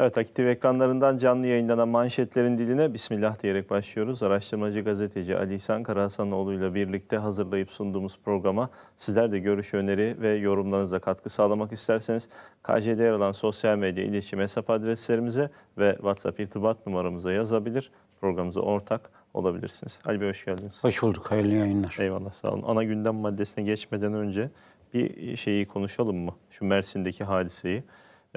Evet, Aktif ekranlarından canlı yayınlanan manşetlerin diline Bismillah diyerek başlıyoruz. Araştırmacı gazeteci Ali İhsan Karahasanoğlu ile birlikte hazırlayıp sunduğumuz programa sizler de görüş, öneri ve yorumlarınıza katkı sağlamak isterseniz KJ'de yer alan sosyal medya iletişim hesap adreslerimize ve WhatsApp irtibat numaramıza yazabilir. Programımıza ortak olabilirsiniz. Ali Bey hoş geldiniz. Hoş bulduk, hayırlı yayınlar. Eyvallah sağ olun. Ana gündem maddesine geçmeden önce bir şeyi konuşalım mı? Şu Mersin'deki hadiseyi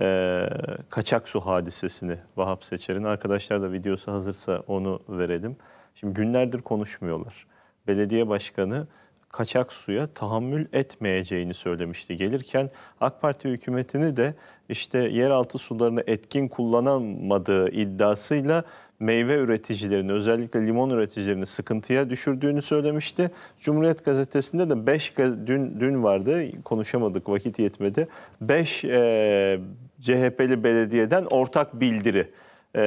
e, kaçak su hadisesini Vahap Seçer'in. Arkadaşlar da videosu hazırsa onu verelim. Şimdi günlerdir konuşmuyorlar. Belediye başkanı kaçak suya tahammül etmeyeceğini söylemişti. Gelirken AK Parti hükümetini de işte yeraltı sularını etkin kullanamadığı iddiasıyla meyve üreticilerini özellikle limon üreticilerini sıkıntıya düşürdüğünü söylemişti. Cumhuriyet Gazetesi'nde de 5 dün dün vardı konuşamadık vakit yetmedi. 5 e, CHP'li belediyeden ortak bildiri e,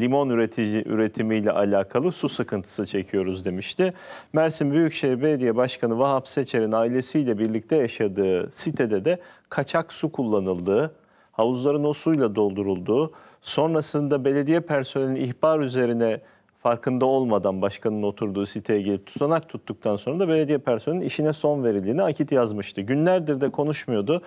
limon üretici üretimiyle alakalı su sıkıntısı çekiyoruz demişti. Mersin Büyükşehir Belediye Başkanı Vahap Seçer'in ailesiyle birlikte yaşadığı sitede de kaçak su kullanıldığı, havuzların o suyla doldurulduğu, sonrasında belediye personelinin ihbar üzerine farkında olmadan başkanın oturduğu siteye gelip tutanak tuttuktan sonra da belediye personelinin işine son verildiğini Akit yazmıştı. Günlerdir de konuşmuyordu.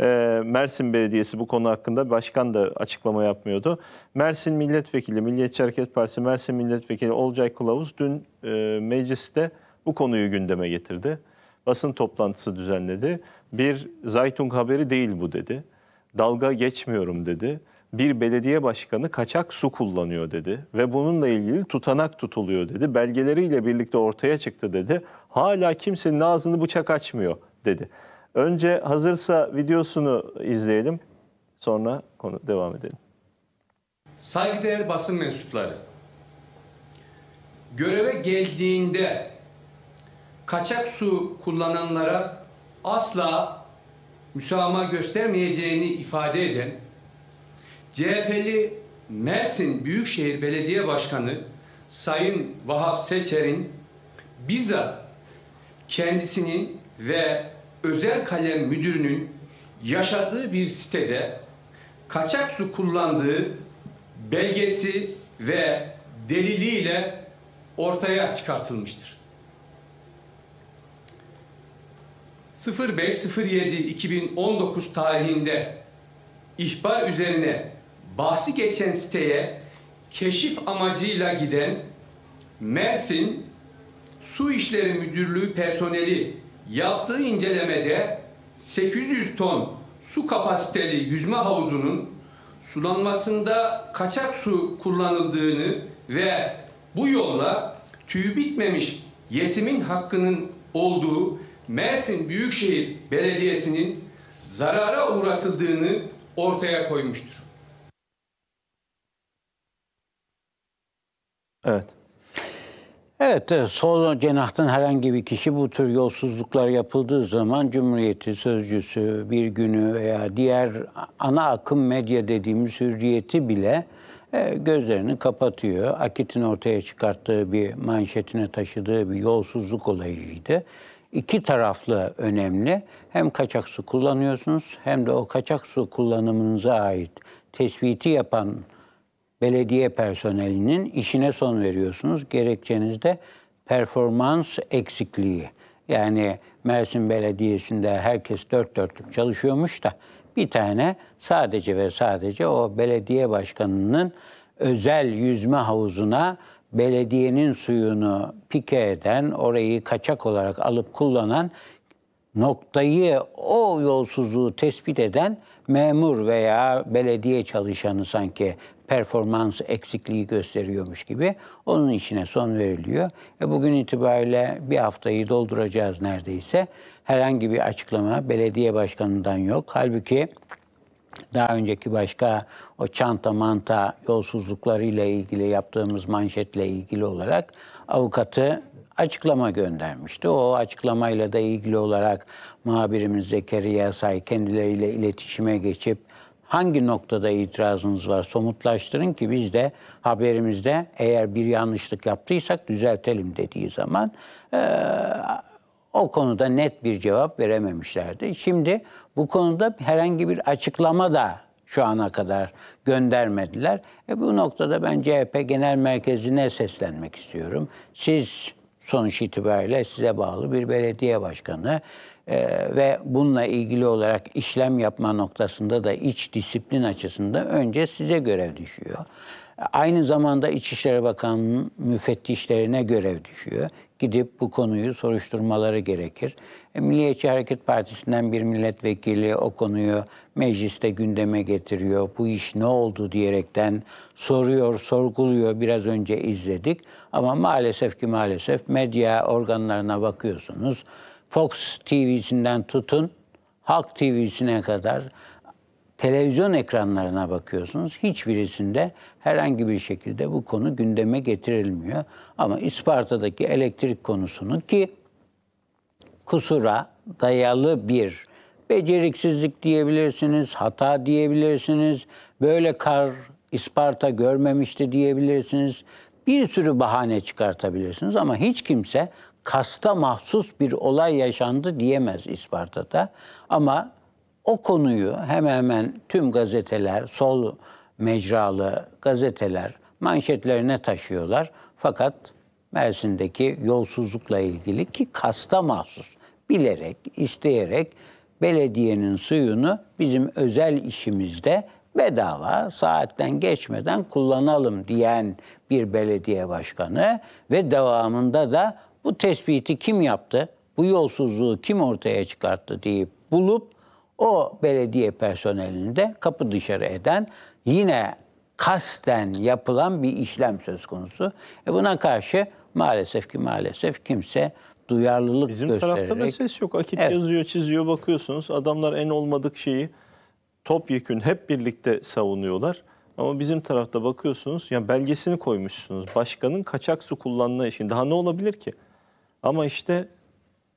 Ee, Mersin Belediyesi bu konu hakkında başkan da açıklama yapmıyordu. Mersin Milletvekili, Milliyetçi Hareket Partisi Mersin Milletvekili Olcay Kılavuz dün e, mecliste bu konuyu gündeme getirdi. Basın toplantısı düzenledi. Bir Zaytung haberi değil bu dedi. Dalga geçmiyorum dedi bir belediye başkanı kaçak su kullanıyor dedi ve bununla ilgili tutanak tutuluyor dedi. Belgeleriyle birlikte ortaya çıktı dedi. Hala kimsenin ağzını bıçak açmıyor dedi. Önce hazırsa videosunu izleyelim. Sonra konu devam edelim. Saygıdeğer basın mensupları. Göreve geldiğinde kaçak su kullananlara asla müsamaha göstermeyeceğini ifade eden CHP'li Mersin Büyükşehir Belediye Başkanı Sayın Vahap Seçer'in bizzat kendisinin ve özel kalem müdürünün yaşadığı bir sitede kaçak su kullandığı belgesi ve deliliyle ortaya çıkartılmıştır. 05.07.2019 tarihinde ihbar üzerine bahsi geçen siteye keşif amacıyla giden Mersin Su İşleri Müdürlüğü personeli yaptığı incelemede 800 ton su kapasiteli yüzme havuzunun sulanmasında kaçak su kullanıldığını ve bu yolla tüyü bitmemiş yetimin hakkının olduğu Mersin Büyükşehir Belediyesi'nin zarara uğratıldığını ortaya koymuştur. Evet. Evet, e, sol cenahtan herhangi bir kişi bu tür yolsuzluklar yapıldığı zaman Cumhuriyeti Sözcüsü, Bir Günü veya diğer ana akım medya dediğimiz hürriyeti bile e, gözlerini kapatıyor. Akit'in ortaya çıkarttığı bir manşetine taşıdığı bir yolsuzluk olayıydı. İki taraflı önemli. Hem kaçak su kullanıyorsunuz hem de o kaçak su kullanımınıza ait tespiti yapan belediye personelinin işine son veriyorsunuz. Gerekçeniz de performans eksikliği. Yani Mersin Belediyesi'nde herkes dört dörtlük çalışıyormuş da bir tane sadece ve sadece o belediye başkanının özel yüzme havuzuna belediyenin suyunu pike eden, orayı kaçak olarak alıp kullanan noktayı o yolsuzluğu tespit eden memur veya belediye çalışanı sanki performans eksikliği gösteriyormuş gibi onun işine son veriliyor. E bugün itibariyle bir haftayı dolduracağız neredeyse. Herhangi bir açıklama belediye başkanından yok. Halbuki daha önceki başka o çanta manta yolsuzluklarıyla ilgili yaptığımız manşetle ilgili olarak avukatı açıklama göndermişti. O açıklamayla da ilgili olarak muhabirimiz Zekeriya Say kendileriyle iletişime geçip hangi noktada itirazınız var somutlaştırın ki biz de haberimizde eğer bir yanlışlık yaptıysak düzeltelim dediği zaman e, o konuda net bir cevap verememişlerdi. Şimdi bu konuda herhangi bir açıklama da şu ana kadar göndermediler. E bu noktada ben CHP Genel Merkezi'ne seslenmek istiyorum. Siz sonuç itibariyle size bağlı bir belediye başkanı e, ve bununla ilgili olarak işlem yapma noktasında da iç disiplin açısından önce size görev düşüyor. Aynı zamanda İçişleri Bakanı'nın müfettişlerine görev düşüyor. Gidip bu konuyu soruşturmaları gerekir. E, Milliyetçi Hareket Partisi'nden bir milletvekili o konuyu mecliste gündeme getiriyor. Bu iş ne oldu diyerekten soruyor, sorguluyor. Biraz önce izledik. Ama maalesef ki maalesef medya organlarına bakıyorsunuz. Fox TV'sinden tutun Halk TV'sine kadar televizyon ekranlarına bakıyorsunuz. Hiçbirisinde herhangi bir şekilde bu konu gündeme getirilmiyor. Ama İsparta'daki elektrik konusunu ki kusura dayalı bir beceriksizlik diyebilirsiniz, hata diyebilirsiniz. Böyle kar İsparta görmemişti diyebilirsiniz. Bir sürü bahane çıkartabilirsiniz ama hiç kimse kasta mahsus bir olay yaşandı diyemez İsparta'da. Ama o konuyu hemen hemen tüm gazeteler, sol mecralı gazeteler manşetlerine taşıyorlar. Fakat Mersin'deki yolsuzlukla ilgili ki kasta mahsus bilerek, isteyerek belediyenin suyunu bizim özel işimizde bedava saatten geçmeden kullanalım diyen bir belediye başkanı ve devamında da bu tespiti kim yaptı, bu yolsuzluğu kim ortaya çıkarttı deyip bulup o belediye personelini de kapı dışarı eden yine kasten yapılan bir işlem söz konusu. E buna karşı maalesef ki maalesef kimse duyarlılık Bizim göstererek... tarafta da ses yok. Akit Evet. yazıyor, çiziyor, bakıyorsunuz. Adamlar en olmadık şeyi topyekün hep birlikte savunuyorlar. Ama bizim tarafta bakıyorsunuz, ya belgesini koymuşsunuz. Başkanın kaçak su kullanma için. Daha ne olabilir ki? Ama işte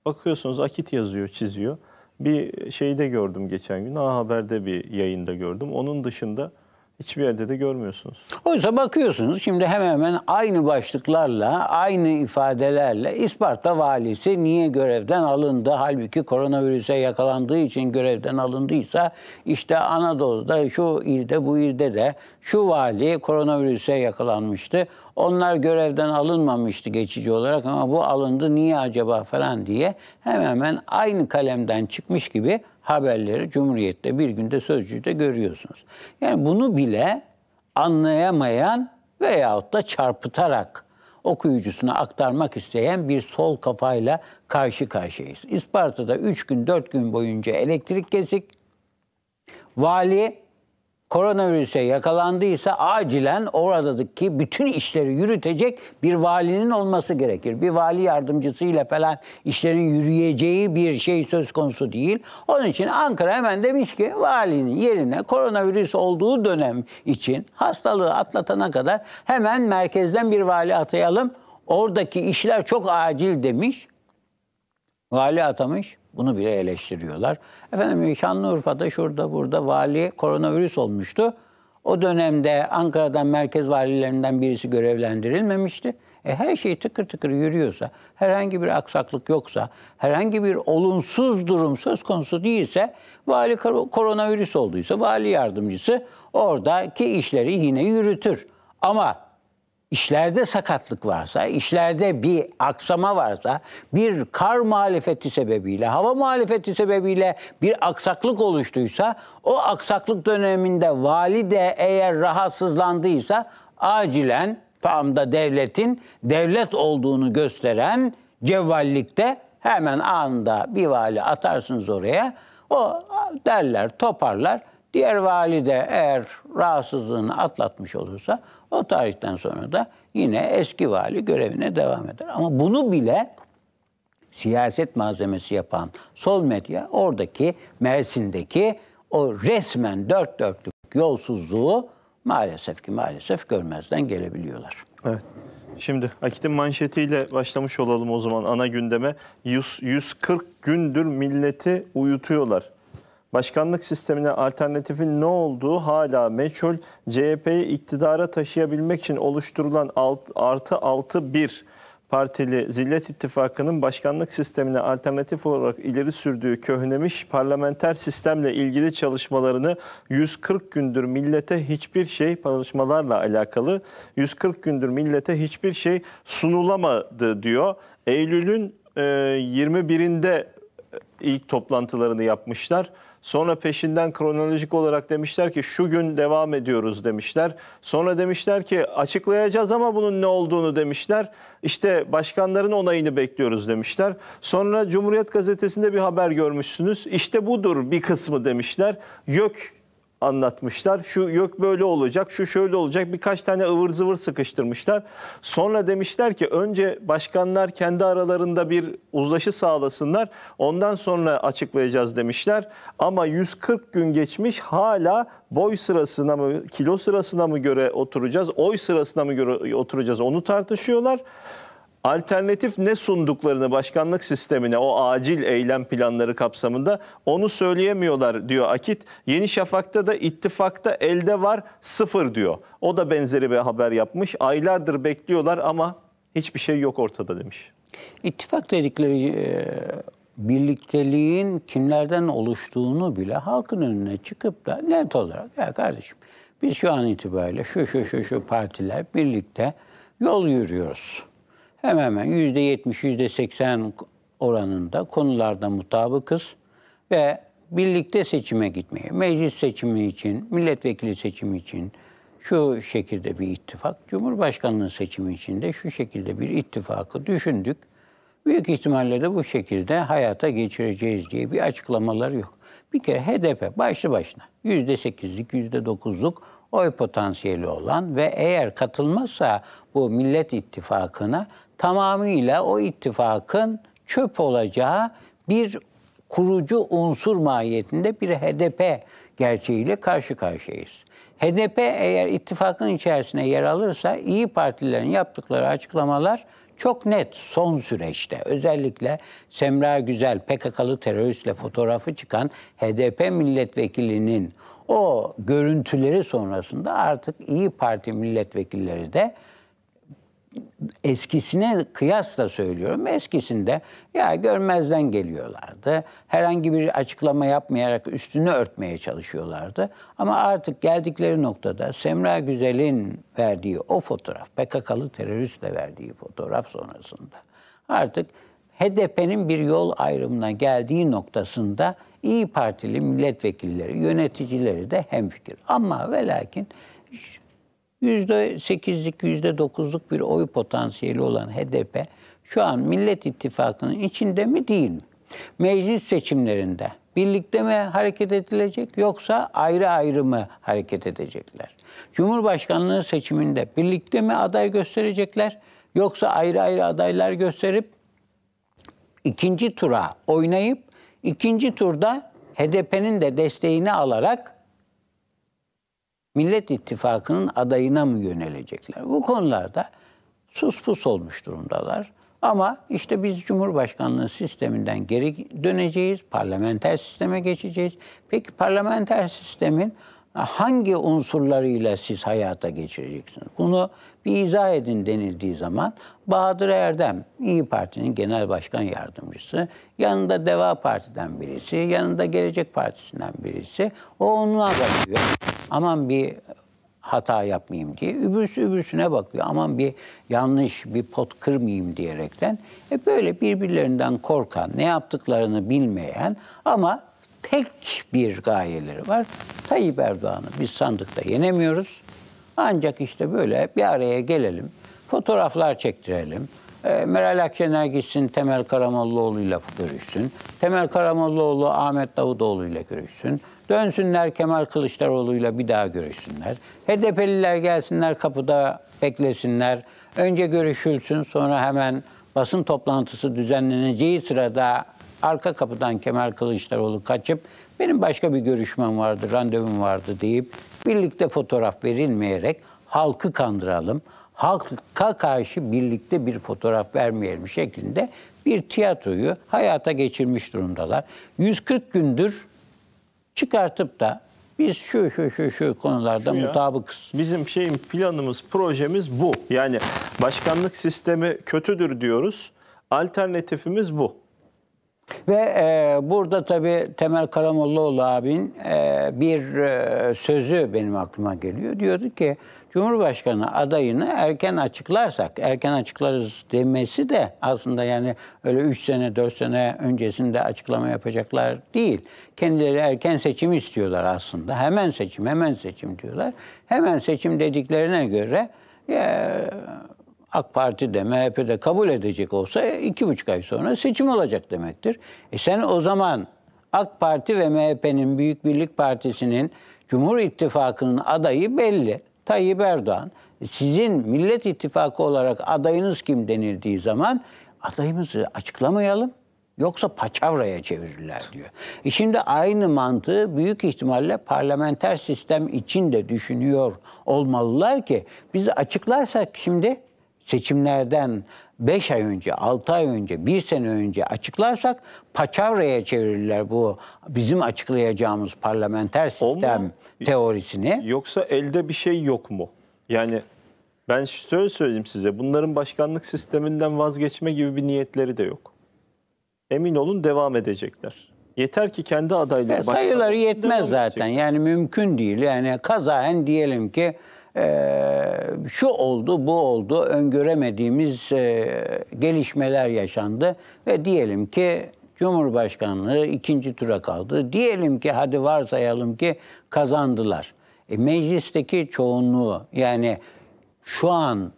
bakıyorsunuz Akit yazıyor, çiziyor. Bir şeyde gördüm geçen gün. A Haber'de bir yayında gördüm. Onun dışında hiçbir yerde de görmüyorsunuz. Oysa bakıyorsunuz şimdi hemen hemen aynı başlıklarla, aynı ifadelerle İsparta valisi niye görevden alındı? Halbuki koronavirüse yakalandığı için görevden alındıysa işte Anadolu'da şu ilde bu ilde de şu vali koronavirüse yakalanmıştı. Onlar görevden alınmamıştı geçici olarak ama bu alındı niye acaba falan diye hemen hemen aynı kalemden çıkmış gibi haberleri Cumhuriyet'te bir günde Sözcü'de görüyorsunuz. Yani bunu bile anlayamayan veyahut da çarpıtarak okuyucusuna aktarmak isteyen bir sol kafayla karşı karşıyayız. İsparta'da 3 gün 4 gün boyunca elektrik kesik. Vali koronavirüse yakalandıysa acilen oradaki bütün işleri yürütecek bir valinin olması gerekir. Bir vali yardımcısıyla falan işlerin yürüyeceği bir şey söz konusu değil. Onun için Ankara hemen demiş ki valinin yerine koronavirüs olduğu dönem için hastalığı atlatana kadar hemen merkezden bir vali atayalım. Oradaki işler çok acil demiş. Vali atamış. Bunu bile eleştiriyorlar. Efendim Şanlıurfa'da şurada burada vali koronavirüs olmuştu. O dönemde Ankara'dan merkez valilerinden birisi görevlendirilmemişti. E her şey tıkır tıkır yürüyorsa, herhangi bir aksaklık yoksa, herhangi bir olumsuz durum söz konusu değilse, vali kor- koronavirüs olduysa vali yardımcısı oradaki işleri yine yürütür. Ama İşlerde sakatlık varsa, işlerde bir aksama varsa, bir kar muhalefeti sebebiyle, hava muhalefeti sebebiyle bir aksaklık oluştuysa, o aksaklık döneminde vali de eğer rahatsızlandıysa acilen tam da devletin devlet olduğunu gösteren cevvallikte hemen anında bir vali atarsınız oraya. O derler, toparlar. Diğer vali de eğer rahatsızlığını atlatmış olursa o tarihten sonra da yine eski vali görevine devam eder. Ama bunu bile siyaset malzemesi yapan sol medya oradaki Mersin'deki o resmen dört dörtlük yolsuzluğu maalesef ki maalesef görmezden gelebiliyorlar. Evet. Şimdi Akit'in manşetiyle başlamış olalım o zaman ana gündeme. 100, 140 gündür milleti uyutuyorlar. Başkanlık sistemine alternatifin ne olduğu hala meçhul. CHP'yi iktidara taşıyabilmek için oluşturulan alt, artı 6 bir Partili Zillet İttifakı'nın başkanlık sistemine alternatif olarak ileri sürdüğü köhnemiş parlamenter sistemle ilgili çalışmalarını 140 gündür millete hiçbir şey çalışmalarla alakalı 140 gündür millete hiçbir şey sunulamadı diyor. Eylül'ün e, 21'inde ilk toplantılarını yapmışlar. Sonra peşinden kronolojik olarak demişler ki şu gün devam ediyoruz demişler. Sonra demişler ki açıklayacağız ama bunun ne olduğunu demişler. İşte başkanların onayını bekliyoruz demişler. Sonra Cumhuriyet Gazetesi'nde bir haber görmüşsünüz. İşte budur bir kısmı demişler. YÖK anlatmışlar. Şu yok böyle olacak, şu şöyle olacak. Birkaç tane ıvır zıvır sıkıştırmışlar. Sonra demişler ki önce başkanlar kendi aralarında bir uzlaşı sağlasınlar. Ondan sonra açıklayacağız demişler. Ama 140 gün geçmiş hala boy sırasına mı, kilo sırasına mı göre oturacağız, oy sırasına mı göre oturacağız onu tartışıyorlar. Alternatif ne sunduklarını başkanlık sistemine o acil eylem planları kapsamında onu söyleyemiyorlar diyor Akit. Yeni Şafak'ta da ittifakta elde var sıfır diyor. O da benzeri bir haber yapmış. Aylardır bekliyorlar ama hiçbir şey yok ortada demiş. İttifak dedikleri e, birlikteliğin kimlerden oluştuğunu bile halkın önüne çıkıp da net olarak ya kardeşim biz şu an itibariyle şu şu şu şu partiler birlikte yol yürüyoruz. Hemen hemen yüzde yetmiş, yüzde seksen oranında konularda mutabıkız ve birlikte seçime gitmeye, meclis seçimi için, milletvekili seçimi için şu şekilde bir ittifak, Cumhurbaşkanlığı seçimi için de şu şekilde bir ittifakı düşündük. Büyük ihtimalle de bu şekilde hayata geçireceğiz diye bir açıklamaları yok. Bir kere HDP başlı başına yüzde sekizlik, yüzde dokuzluk oy potansiyeli olan ve eğer katılmazsa bu Millet İttifakı'na tamamıyla o ittifakın çöp olacağı bir kurucu unsur mahiyetinde bir HDP gerçeğiyle karşı karşıyayız. HDP eğer ittifakın içerisine yer alırsa iyi partilerin yaptıkları açıklamalar çok net son süreçte özellikle Semra Güzel PKK'lı teröristle fotoğrafı çıkan HDP milletvekilinin o görüntüleri sonrasında artık iyi Parti milletvekilleri de eskisine kıyasla söylüyorum. Eskisinde ya görmezden geliyorlardı. Herhangi bir açıklama yapmayarak üstünü örtmeye çalışıyorlardı. Ama artık geldikleri noktada Semra Güzel'in verdiği o fotoğraf, PKK'lı teröristle verdiği fotoğraf sonrasında artık HDP'nin bir yol ayrımına geldiği noktasında İyi Partili milletvekilleri, yöneticileri de hemfikir. Ama ve lakin %8'lik, %9'luk bir oy potansiyeli olan HDP şu an Millet İttifakı'nın içinde mi değil mi? Meclis seçimlerinde birlikte mi hareket edilecek yoksa ayrı ayrı mı hareket edecekler? Cumhurbaşkanlığı seçiminde birlikte mi aday gösterecekler yoksa ayrı ayrı adaylar gösterip ikinci tura oynayıp ikinci turda HDP'nin de desteğini alarak Millet İttifakı'nın adayına mı yönelecekler? Bu konularda sus pus olmuş durumdalar. Ama işte biz Cumhurbaşkanlığı sisteminden geri döneceğiz, parlamenter sisteme geçeceğiz. Peki parlamenter sistemin hangi unsurlarıyla siz hayata geçireceksiniz? Bunu bir izah edin denildiği zaman Bahadır Erdem, İyi Parti'nin genel başkan yardımcısı, yanında Deva Parti'den birisi, yanında Gelecek Partisi'nden birisi. O onunla bakıyor. Aman bir hata yapmayayım diye. Öbürsü öbürsüne bakıyor. Aman bir yanlış, bir pot kırmayayım diyerekten. E böyle birbirlerinden korkan, ne yaptıklarını bilmeyen ama tek bir gayeleri var. Tayyip Erdoğan'ı biz sandıkta yenemiyoruz. Ancak işte böyle bir araya gelelim, fotoğraflar çektirelim. E, Meral Akşener gitsin Temel Karamollaoğlu ile görüşsün. Temel Karamollaoğlu Ahmet Davutoğlu ile görüşsün. Dönsünler Kemal Kılıçdaroğlu ile bir daha görüşsünler. HDP'liler gelsinler kapıda beklesinler. Önce görüşülsün sonra hemen basın toplantısı düzenleneceği sırada arka kapıdan Kemal Kılıçdaroğlu kaçıp benim başka bir görüşmem vardı, randevum vardı deyip birlikte fotoğraf verilmeyerek halkı kandıralım. Halka karşı birlikte bir fotoğraf vermeyelim şeklinde bir tiyatroyu hayata geçirmiş durumdalar. 140 gündür çıkartıp da biz şu şu şu şu konularda Şu ya. mutabıkız. Bizim şeyin planımız, projemiz bu. Yani Başkanlık sistemi kötüdür diyoruz. Alternatifimiz bu. Ve e, burada tabii Temel Karamollaoğlu abin e, bir e, sözü benim aklıma geliyor. Diyordu ki Cumhurbaşkanı adayını erken açıklarsak, erken açıklarız demesi de aslında yani öyle 3 sene 4 sene öncesinde açıklama yapacaklar değil. Kendileri erken seçim istiyorlar aslında. Hemen seçim, hemen seçim diyorlar. Hemen seçim dediklerine göre e, AK Parti de MHP de kabul edecek olsa iki buçuk ay sonra seçim olacak demektir. E sen o zaman AK Parti ve MHP'nin Büyük Birlik Partisi'nin Cumhur İttifakı'nın adayı belli. Tayyip Erdoğan. Sizin Millet İttifakı olarak adayınız kim denildiği zaman adayımızı açıklamayalım. Yoksa paçavraya çevirirler diyor. E şimdi aynı mantığı büyük ihtimalle parlamenter sistem için de düşünüyor olmalılar ki biz açıklarsak şimdi seçimlerden 5 ay önce, 6 ay önce, 1 sene önce açıklarsak paçavraya çevirirler bu bizim açıklayacağımız parlamenter sistem teorisini. Yoksa elde bir şey yok mu? Yani ben şöyle söyleyeyim size. Bunların başkanlık sisteminden vazgeçme gibi bir niyetleri de yok. Emin olun devam edecekler. Yeter ki kendi adayları... Ya sayıları yetmez zaten. Yani mümkün değil. Yani kazaen diyelim ki şu oldu, bu oldu, öngöremediğimiz eee, gelişmeler yaşandı ve diyelim ki Cumhurbaşkanlığı ikinci tura kaldı. Diyelim ki hadi varsayalım ki kazandılar. E, meclisteki çoğunluğu yani şu an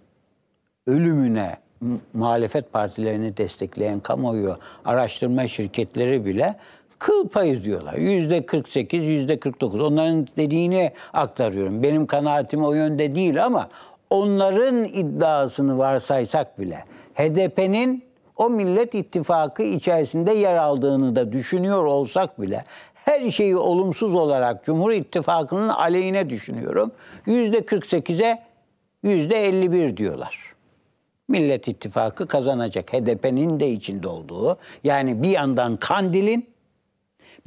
ölümüne mu- muhalefet partilerini destekleyen kamuoyu araştırma şirketleri bile kıl payı diyorlar. Yüzde 48, yüzde 49. Onların dediğini aktarıyorum. Benim kanaatim o yönde değil ama onların iddiasını varsaysak bile HDP'nin o Millet İttifakı içerisinde yer aldığını da düşünüyor olsak bile her şeyi olumsuz olarak Cumhur İttifakı'nın aleyhine düşünüyorum. Yüzde 48'e yüzde 51 diyorlar. Millet İttifakı kazanacak. HDP'nin de içinde olduğu. Yani bir yandan Kandil'in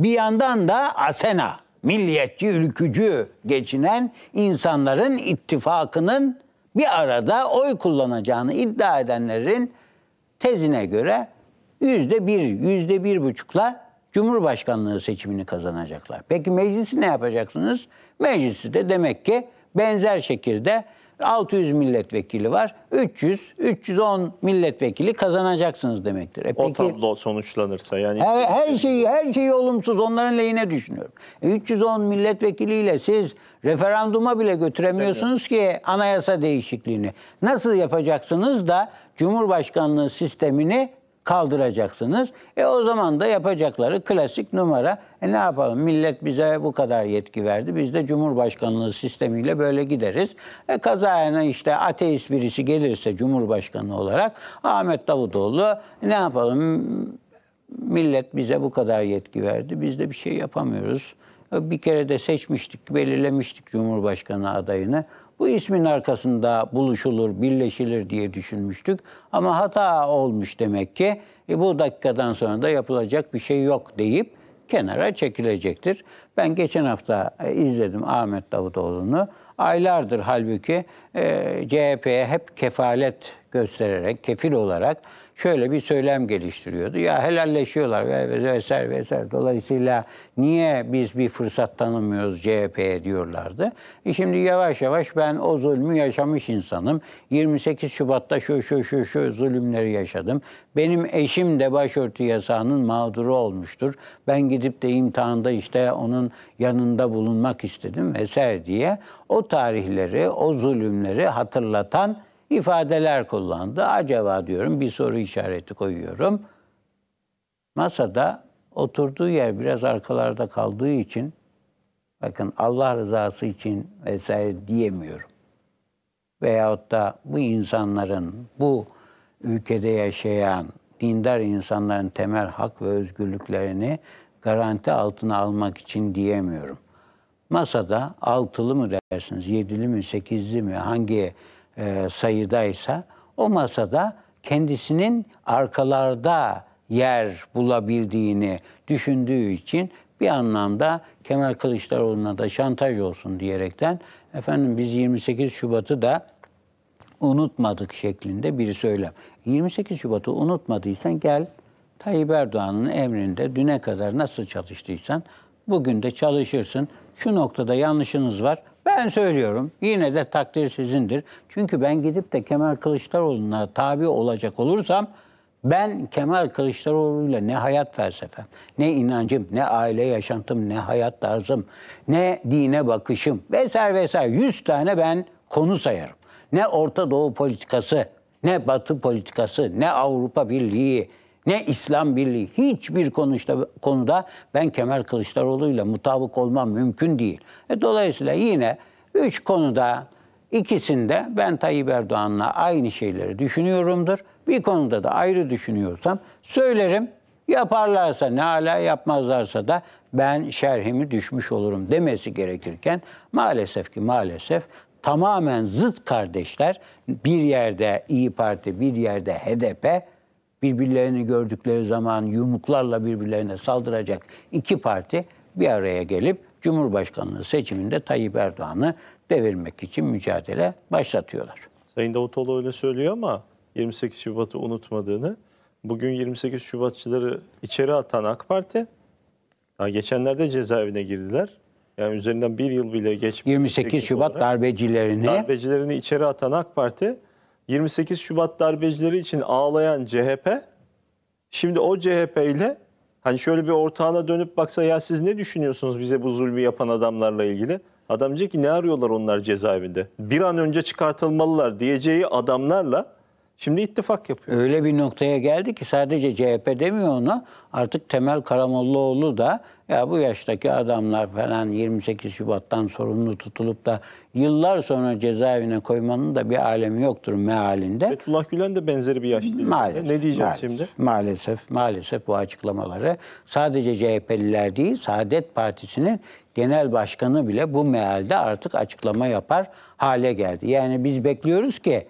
bir yandan da Asena, milliyetçi, ülkücü geçinen insanların ittifakının bir arada oy kullanacağını iddia edenlerin tezine göre yüzde bir, yüzde bir buçukla Cumhurbaşkanlığı seçimini kazanacaklar. Peki meclisi ne yapacaksınız? Meclisi de demek ki benzer şekilde 600 milletvekili var. 300, 310 milletvekili kazanacaksınız demektir. E O peki, tablo sonuçlanırsa yani her, her şeyi her şeyi olumsuz onların lehine düşünüyorum. E, 310 milletvekiliyle siz referanduma bile götüremiyorsunuz ki anayasa değişikliğini. Nasıl yapacaksınız da Cumhurbaşkanlığı sistemini kaldıracaksınız. E o zaman da yapacakları klasik numara. E ne yapalım? Millet bize bu kadar yetki verdi. Biz de Cumhurbaşkanlığı sistemiyle böyle gideriz. E kazayana işte ateist birisi gelirse Cumhurbaşkanı olarak Ahmet Davutoğlu ne yapalım? millet bize bu kadar yetki verdi. Biz de bir şey yapamıyoruz. Bir kere de seçmiştik, belirlemiştik Cumhurbaşkanı adayını. Bu ismin arkasında buluşulur, birleşilir diye düşünmüştük. Ama hata olmuş demek ki. E bu dakikadan sonra da yapılacak bir şey yok deyip kenara çekilecektir. Ben geçen hafta e, izledim Ahmet Davutoğlu'nu. Aylardır halbuki e, CHP'ye hep kefalet göstererek, kefil olarak şöyle bir söylem geliştiriyordu. Ya helalleşiyorlar ve ve vesaire vesaire. Dolayısıyla niye biz bir fırsat tanımıyoruz CHP'ye diyorlardı. E şimdi yavaş yavaş ben o zulmü yaşamış insanım. 28 Şubat'ta şu şu şu şu zulümleri yaşadım. Benim eşim de başörtü yasağının mağduru olmuştur. Ben gidip de imtihanda işte onun yanında bulunmak istedim vesaire diye o tarihleri, o zulümleri hatırlatan ifadeler kullandı. Acaba diyorum bir soru işareti koyuyorum. Masada oturduğu yer biraz arkalarda kaldığı için bakın Allah rızası için vesaire diyemiyorum. Veyahut da bu insanların, bu ülkede yaşayan dindar insanların temel hak ve özgürlüklerini garanti altına almak için diyemiyorum. Masada altılı mı dersiniz, yedili mi, sekizli mi, hangi e, sayıdaysa o masada kendisinin arkalarda yer bulabildiğini düşündüğü için bir anlamda Kemal Kılıçdaroğlu'na da şantaj olsun diyerekten efendim biz 28 Şubat'ı da unutmadık şeklinde bir söylem. 28 Şubat'ı unutmadıysan gel Tayyip Erdoğan'ın emrinde düne kadar nasıl çalıştıysan bugün de çalışırsın. Şu noktada yanlışınız var. Ben söylüyorum. Yine de takdir sizindir. Çünkü ben gidip de Kemal Kılıçdaroğlu'na tabi olacak olursam ben Kemal Kılıçdaroğlu'yla ne hayat felsefem, ne inancım, ne aile yaşantım, ne hayat tarzım, ne dine bakışım vesaire vesaire 100 tane ben konu sayarım. Ne Orta Doğu politikası, ne Batı politikası, ne Avrupa Birliği, ne İslam Birliği hiçbir konuşta, konuda ben Kemal Kılıçdaroğlu'yla mutabık olmam mümkün değil. E, dolayısıyla yine üç konuda ikisinde ben Tayyip Erdoğan'la aynı şeyleri düşünüyorumdur. Bir konuda da ayrı düşünüyorsam söylerim. Yaparlarsa ne hala yapmazlarsa da ben şerhimi düşmüş olurum demesi gerekirken maalesef ki maalesef tamamen zıt kardeşler bir yerde İyi Parti bir yerde HDP birbirlerini gördükleri zaman yumruklarla birbirlerine saldıracak iki parti bir araya gelip Cumhurbaşkanlığı seçiminde Tayyip Erdoğan'ı devirmek için mücadele başlatıyorlar. Sayın Davutoğlu öyle söylüyor ama 28 Şubat'ı unutmadığını, bugün 28 Şubatçıları içeri atan AK Parti, geçenlerde cezaevine girdiler. Yani üzerinden bir yıl bile geçmedi. 28 teknik Şubat olarak. darbecilerini darbecilerini içeri atan AK Parti, 28 Şubat darbecileri için ağlayan CHP, şimdi o CHP ile hani şöyle bir ortağına dönüp baksa ya siz ne düşünüyorsunuz bize bu zulmü yapan adamlarla ilgili? Adam diyecek ki ne arıyorlar onlar cezaevinde? Bir an önce çıkartılmalılar diyeceği adamlarla şimdi ittifak yapıyor. öyle bir noktaya geldi ki sadece CHP demiyor onu. Artık Temel Karamollaoğlu da ya bu yaştaki adamlar falan 28 Şubat'tan sorumlu tutulup da yıllar sonra cezaevine koymanın da bir alemi yoktur mealinde. Fethullah Gülen de benzeri bir yaşlı. Maalesef. Ne diyeceğiz maalesef, şimdi? Maalesef, maalesef bu açıklamaları sadece CHP'liler değil, Saadet Partisi'nin genel başkanı bile bu mealde artık açıklama yapar hale geldi. Yani biz bekliyoruz ki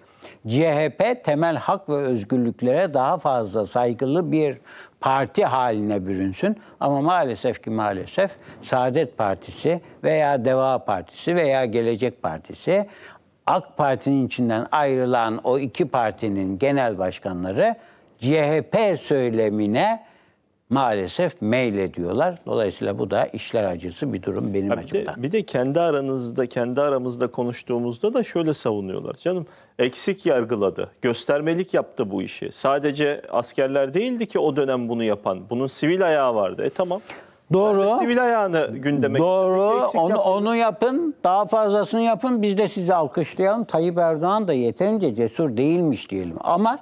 CHP temel hak ve özgürlüklere daha fazla saygılı bir parti haline bürünsün. Ama maalesef ki maalesef Saadet Partisi veya Deva Partisi veya Gelecek Partisi AK Parti'nin içinden ayrılan o iki partinin genel başkanları CHP söylemine maalesef meylediyorlar. Dolayısıyla bu da işler acısı bir durum benim bir, de, açımdan. bir de kendi aranızda, kendi aramızda konuştuğumuzda da şöyle savunuyorlar. Canım eksik yargıladı, göstermelik yaptı bu işi. Sadece askerler değildi ki o dönem bunu yapan. Bunun sivil ayağı vardı. E tamam. Doğru. Sivil ayağını gündeme Doğru. Onu, onu yapın. Daha fazlasını yapın. Biz de sizi alkışlayalım. Tayyip Erdoğan da yeterince cesur değilmiş diyelim. Ama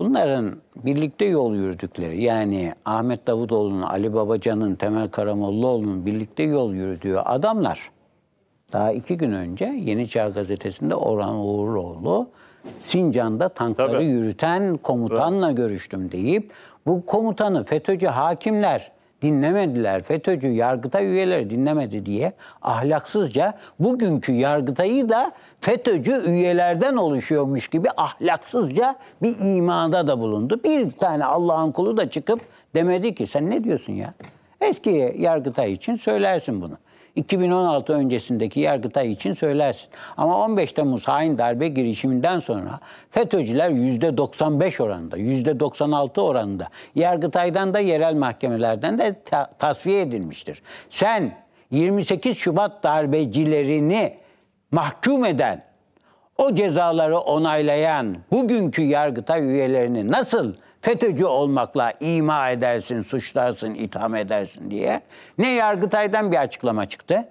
bunların birlikte yol yürüdükleri yani Ahmet Davutoğlu'nun, Ali Babacan'ın, Temel Karamollaoğlu'nun birlikte yol yürüdüğü adamlar daha iki gün önce Yeni Çağ Gazetesi'nde Orhan Uğuroğlu Sincan'da tankları Tabii. yürüten komutanla görüştüm deyip bu komutanı FETÖ'cü hakimler dinlemediler. FETÖ'cü yargıtay üyeleri dinlemedi diye ahlaksızca bugünkü yargıtayı da FETÖ'cü üyelerden oluşuyormuş gibi ahlaksızca bir imada da bulundu. Bir tane Allah'ın kulu da çıkıp demedi ki sen ne diyorsun ya? Eski yargıtay için söylersin bunu. 2016 öncesindeki Yargıtay için söylersin. Ama 15 Temmuz hain darbe girişiminden sonra FETÖ'cüler %95 oranında, %96 oranında Yargıtay'dan da yerel mahkemelerden de ta- tasfiye edilmiştir. Sen 28 Şubat darbecilerini mahkum eden, o cezaları onaylayan bugünkü Yargıtay üyelerini nasıl FETÖ'cü olmakla ima edersin, suçlarsın, itham edersin diye ne Yargıtay'dan bir açıklama çıktı,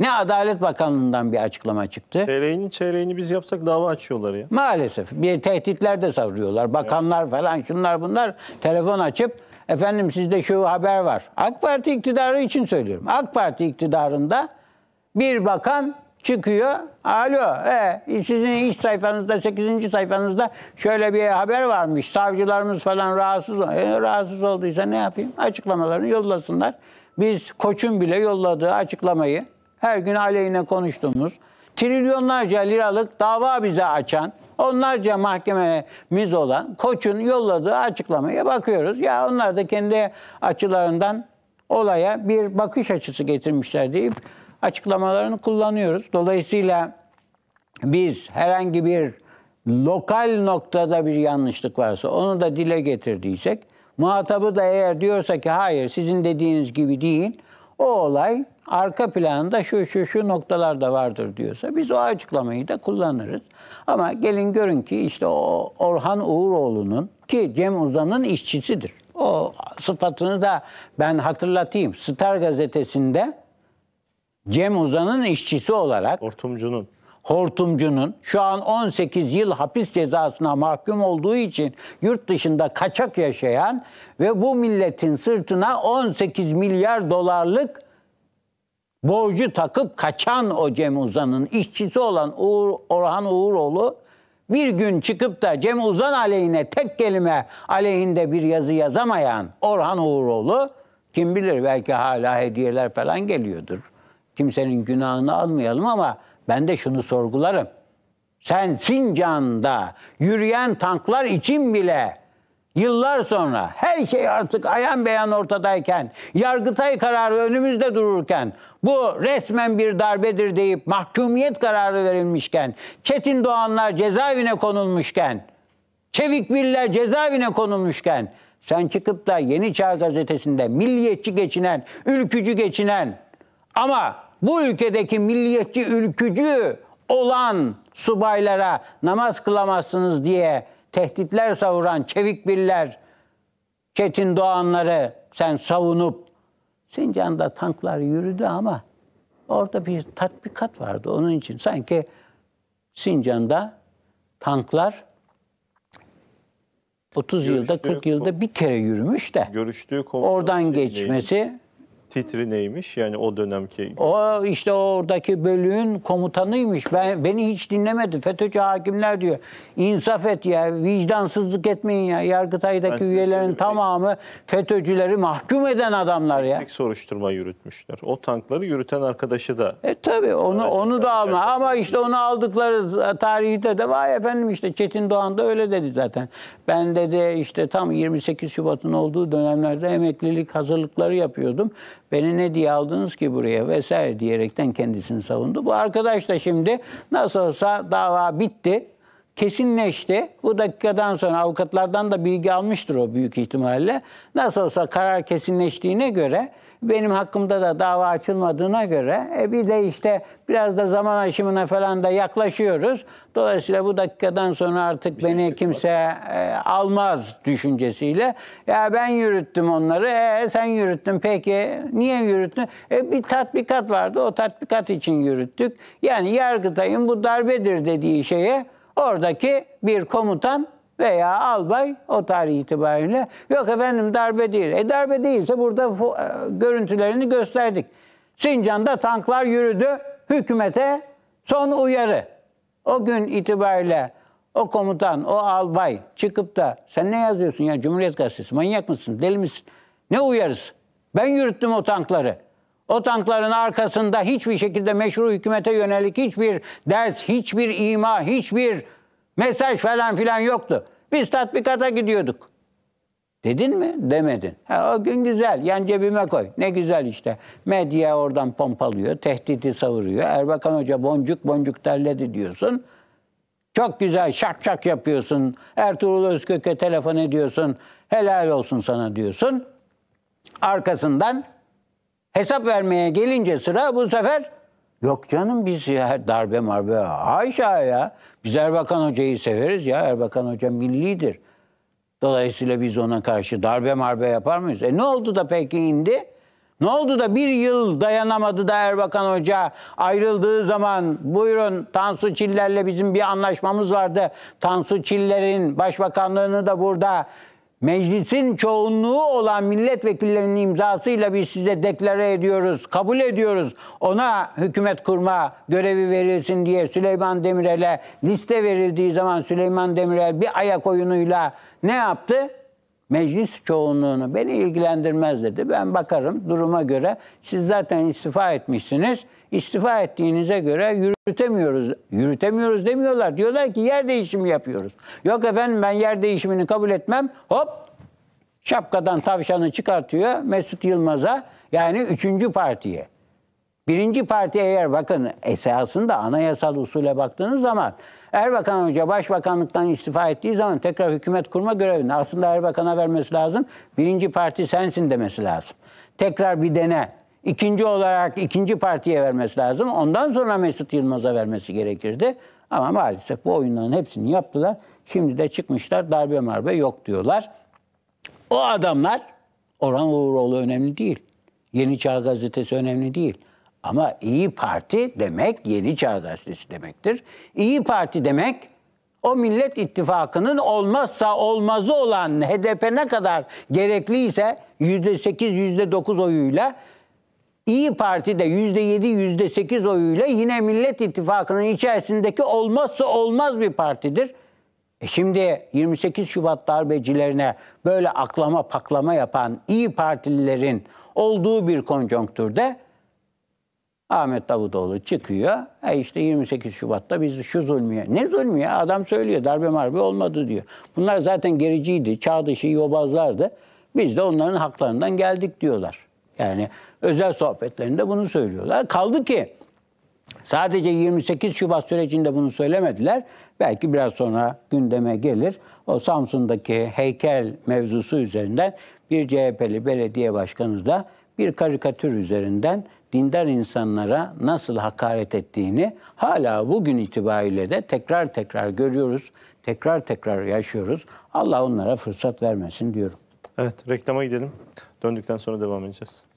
ne Adalet Bakanlığı'ndan bir açıklama çıktı. Çeyreğinin çeyreğini biz yapsak dava açıyorlar ya. Maalesef bir tehditler de savuruyorlar. Bakanlar falan şunlar bunlar telefon açıp efendim sizde şu haber var. AK Parti iktidarı için söylüyorum. AK Parti iktidarında bir bakan çıkıyor. Alo, e, sizin iş sayfanızda 8. sayfanızda şöyle bir haber varmış. Savcılarımız falan rahatsız. E, rahatsız olduysa ne yapayım? Açıklamalarını yollasınlar. Biz Koç'un bile yolladığı açıklamayı her gün aleyhine konuştuğumuz trilyonlarca liralık dava bize açan, onlarca mahkememiz olan Koç'un yolladığı açıklamaya bakıyoruz. Ya onlar da kendi açılarından olaya bir bakış açısı getirmişler deyip açıklamalarını kullanıyoruz. Dolayısıyla biz herhangi bir lokal noktada bir yanlışlık varsa onu da dile getirdiysek muhatabı da eğer diyorsa ki hayır sizin dediğiniz gibi değil o olay arka planda şu şu şu noktalarda vardır diyorsa biz o açıklamayı da kullanırız. Ama gelin görün ki işte o Orhan Uğuroğlu'nun ki Cem Uzan'ın işçisidir. O sıfatını da ben hatırlatayım. Star gazetesinde Cem Uzan'ın işçisi olarak Hortumcunun. hortumcunun şu an 18 yıl hapis cezasına mahkum olduğu için yurt dışında kaçak yaşayan ve bu milletin sırtına 18 milyar dolarlık borcu takıp kaçan o Cem Uzan'ın işçisi olan Uğur, Orhan Uğuroğlu bir gün çıkıp da Cem Uzan aleyhine tek kelime aleyhinde bir yazı yazamayan Orhan Uğuroğlu kim bilir belki hala hediyeler falan geliyordur. Kimsenin günahını almayalım ama ben de şunu sorgularım. Sen Sincan'da yürüyen tanklar için bile yıllar sonra her şey artık ayan beyan ortadayken, Yargıtay kararı önümüzde dururken, bu resmen bir darbedir deyip mahkumiyet kararı verilmişken, Çetin Doğanlar cezaevine konulmuşken, Çevik Biller cezaevine konulmuşken, sen çıkıp da Yeni Çağ gazetesinde milliyetçi geçinen, ülkücü geçinen ama bu ülkedeki milliyetçi, ülkücü olan subaylara namaz kılamazsınız diye tehditler savuran Çevik Biller, Çetin Doğanları sen savunup Sincan'da tanklar yürüdü ama orada bir tatbikat vardı. Onun için sanki Sincan'da tanklar 30 yılda 40 yılda bir kere yürümüş de Görüştüğü oradan şey geçmesi Titri neymiş? Yani o dönemki o işte oradaki bölüğün komutanıymış. Ben beni hiç dinlemedi. FETÖ'cü hakimler diyor. İnsaf et ya, vicdansızlık etmeyin ya. Yargıtay'daki üyelerin tamamı FETÖ'cüleri mahkum eden adamlar ya. Eksik soruşturma yürütmüşler. O tankları yürüten arkadaşı da E tabii onu onu da alma ama işte onu aldıkları tarihte de vay efendim işte Çetin Doğan da öyle dedi zaten. Ben dedi işte tam 28 Şubat'ın olduğu dönemlerde emeklilik hazırlıkları yapıyordum. Beni ne diye aldınız ki buraya vesaire diyerekten kendisini savundu. Bu arkadaş da şimdi nasıl olsa dava bitti. Kesinleşti. Bu dakikadan sonra avukatlardan da bilgi almıştır o büyük ihtimalle. Nasıl olsa karar kesinleştiğine göre benim hakkımda da dava açılmadığına göre e bir de işte biraz da zaman aşımına falan da yaklaşıyoruz. Dolayısıyla bu dakikadan sonra artık beni kimse e, almaz düşüncesiyle. Ya ben yürüttüm onları. E sen yürüttün peki. Niye yürüttün? E bir tatbikat vardı. O tatbikat için yürüttük. Yani Yargıtay'ın bu darbedir dediği şeye oradaki bir komutan veya albay o tarih itibariyle yok efendim darbe değil. E darbe değilse burada e, görüntülerini gösterdik. Sincan'da tanklar yürüdü. Hükümete son uyarı. O gün itibariyle o komutan, o albay çıkıp da sen ne yazıyorsun ya Cumhuriyet Gazetesi manyak mısın, deli misin? Ne uyarısı? Ben yürüttüm o tankları. O tankların arkasında hiçbir şekilde meşru hükümete yönelik hiçbir ders, hiçbir ima, hiçbir mesaj falan filan yoktu. Biz tatbikata gidiyorduk. Dedin mi? Demedin. Ha, o gün güzel. Yan cebime koy. Ne güzel işte. Medya oradan pompalıyor. Tehdidi savuruyor. Erbakan Hoca boncuk boncuk terledi diyorsun. Çok güzel şak şak yapıyorsun. Ertuğrul Özkök'e telefon ediyorsun. Helal olsun sana diyorsun. Arkasından hesap vermeye gelince sıra bu sefer yok canım biz ya darbe marbe haşa ya. Biz Erbakan Hoca'yı severiz ya. Erbakan Hoca millidir. Dolayısıyla biz ona karşı darbe marbe yapar mıyız? E ne oldu da peki indi? Ne oldu da bir yıl dayanamadı da Erbakan Hoca ayrıldığı zaman buyurun Tansu Çiller'le bizim bir anlaşmamız vardı. Tansu Çiller'in başbakanlığını da burada meclisin çoğunluğu olan milletvekillerinin imzasıyla biz size deklare ediyoruz, kabul ediyoruz. Ona hükümet kurma görevi verilsin diye Süleyman Demirel'e liste verildiği zaman Süleyman Demirel bir ayak oyunuyla ne yaptı? Meclis çoğunluğunu beni ilgilendirmez dedi. Ben bakarım duruma göre. Siz zaten istifa etmişsiniz. İstifa ettiğinize göre yürütemiyoruz. Yürütemiyoruz demiyorlar. Diyorlar ki yer değişimi yapıyoruz. Yok efendim ben yer değişimini kabul etmem. Hop şapkadan tavşanı çıkartıyor Mesut Yılmaz'a yani üçüncü partiye. Birinci parti eğer bakın esasında anayasal usule baktığınız zaman Erbakan Hoca başbakanlıktan istifa ettiği zaman tekrar hükümet kurma görevini aslında Erbakan'a vermesi lazım. Birinci parti sensin demesi lazım. Tekrar bir dene. İkinci olarak ikinci partiye vermesi lazım. Ondan sonra Mesut Yılmaz'a vermesi gerekirdi. Ama maalesef bu oyunların hepsini yaptılar. Şimdi de çıkmışlar darbe marbe yok diyorlar. O adamlar Orhan Uğuroğlu önemli değil. Yeni Çağ Gazetesi önemli değil. Ama İyi Parti demek Yeni Çağ Gazetesi demektir. İyi Parti demek o Millet İttifakı'nın olmazsa olmazı olan HDP ne kadar gerekliyse %8, %9 oyuyla İyi Parti de %7, %8 oyuyla yine Millet İttifakı'nın içerisindeki olmazsa olmaz bir partidir. E şimdi 28 Şubat darbecilerine böyle aklama paklama yapan İyi Partililerin olduğu bir konjonktürde Ahmet Davutoğlu çıkıyor. E işte 28 Şubat'ta biz şu zulmüye. Ne zulmü ya? Adam söylüyor darbe marbe olmadı diyor. Bunlar zaten gericiydi, çağ dışı yobazlardı. Biz de onların haklarından geldik diyorlar. Yani özel sohbetlerinde bunu söylüyorlar. Kaldı ki Sadece 28 Şubat sürecinde bunu söylemediler. Belki biraz sonra gündeme gelir. O Samsun'daki heykel mevzusu üzerinden bir CHP'li belediye başkanı da bir karikatür üzerinden dindar insanlara nasıl hakaret ettiğini hala bugün itibariyle de tekrar tekrar görüyoruz. Tekrar tekrar yaşıyoruz. Allah onlara fırsat vermesin diyorum. Evet, reklama gidelim. Döndükten sonra devam edeceğiz.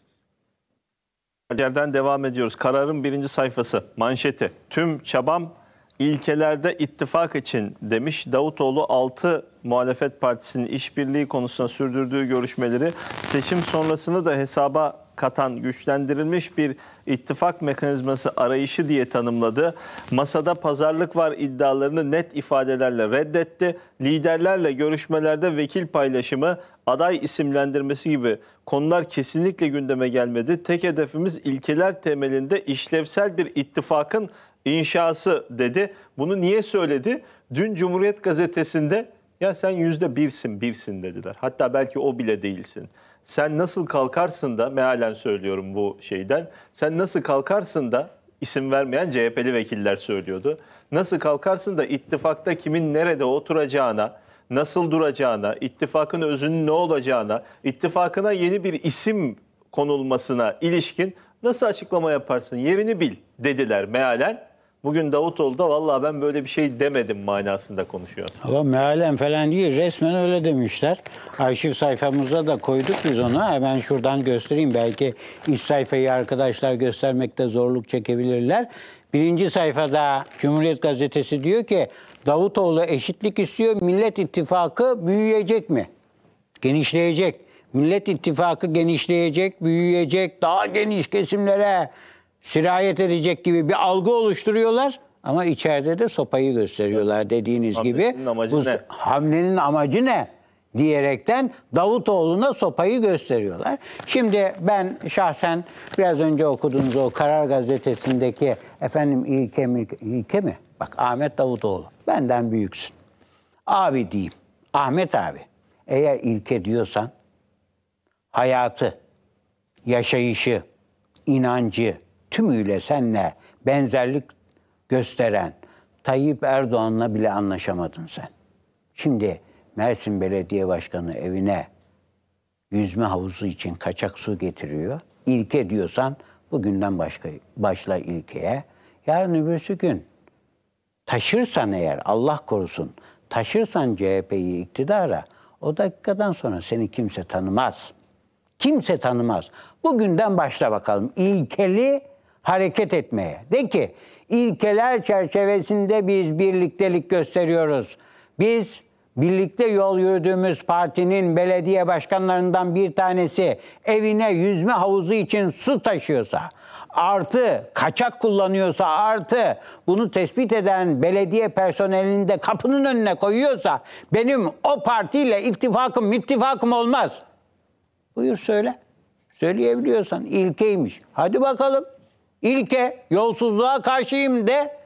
Yerden devam ediyoruz. Kararın birinci sayfası, manşeti. Tüm çabam ilkelerde ittifak için demiş. Davutoğlu 6 muhalefet partisinin işbirliği konusunda sürdürdüğü görüşmeleri seçim sonrasını da hesaba katan güçlendirilmiş bir ittifak mekanizması arayışı diye tanımladı. Masada pazarlık var iddialarını net ifadelerle reddetti. Liderlerle görüşmelerde vekil paylaşımı, aday isimlendirmesi gibi konular kesinlikle gündeme gelmedi. Tek hedefimiz ilkeler temelinde işlevsel bir ittifakın inşası dedi. Bunu niye söyledi? Dün Cumhuriyet Gazetesi'nde ya sen yüzde birsin, birsin dediler. Hatta belki o bile değilsin. Sen nasıl kalkarsın da, mealen söylüyorum bu şeyden, sen nasıl kalkarsın da, isim vermeyen CHP'li vekiller söylüyordu. Nasıl kalkarsın da ittifakta kimin nerede oturacağına, nasıl duracağına, ittifakın özünün ne olacağına, ittifakına yeni bir isim konulmasına ilişkin nasıl açıklama yaparsın, yerini bil dediler mealen. Bugün Davutoğlu da vallahi ben böyle bir şey demedim manasında konuşuyor aslında. Ama mealen falan değil. Resmen öyle demişler. Arşiv sayfamıza da koyduk biz onu. Hemen şuradan göstereyim. Belki iç sayfayı arkadaşlar göstermekte zorluk çekebilirler. Birinci sayfada Cumhuriyet Gazetesi diyor ki Davutoğlu eşitlik istiyor. Millet İttifakı büyüyecek mi? Genişleyecek. Millet İttifakı genişleyecek, büyüyecek, daha geniş kesimlere sirayet edecek gibi bir algı oluşturuyorlar. Ama içeride de sopayı gösteriyorlar dediğiniz Hamlesinin gibi. amacı Bu ne? Hamlenin amacı ne? diyerekten Davutoğlu'na sopayı gösteriyorlar. Şimdi ben şahsen biraz önce okuduğunuz o Karar Gazetesi'ndeki efendim ilke mi, ilke mi? Bak Ahmet Davutoğlu benden büyüksün. Abi diyeyim. Ahmet abi eğer ilke diyorsan hayatı, yaşayışı, inancı tümüyle seninle benzerlik gösteren Tayyip Erdoğan'la bile anlaşamadın sen. Şimdi Mersin Belediye Başkanı evine yüzme havuzu için kaçak su getiriyor. İlke diyorsan bugünden başka, başla ilkeye. Yarın öbürsü gün taşırsan eğer Allah korusun taşırsan CHP'yi iktidara o dakikadan sonra seni kimse tanımaz. Kimse tanımaz. Bugünden başla bakalım ilkeli hareket etmeye. De ki ilkeler çerçevesinde biz birliktelik gösteriyoruz. Biz birlikte yol yürüdüğümüz partinin belediye başkanlarından bir tanesi evine yüzme havuzu için su taşıyorsa, artı kaçak kullanıyorsa, artı bunu tespit eden belediye personelini de kapının önüne koyuyorsa benim o partiyle ittifakım, ittifakım olmaz. Buyur söyle. Söyleyebiliyorsan ilkeymiş. Hadi bakalım. İlke yolsuzluğa karşıyım de.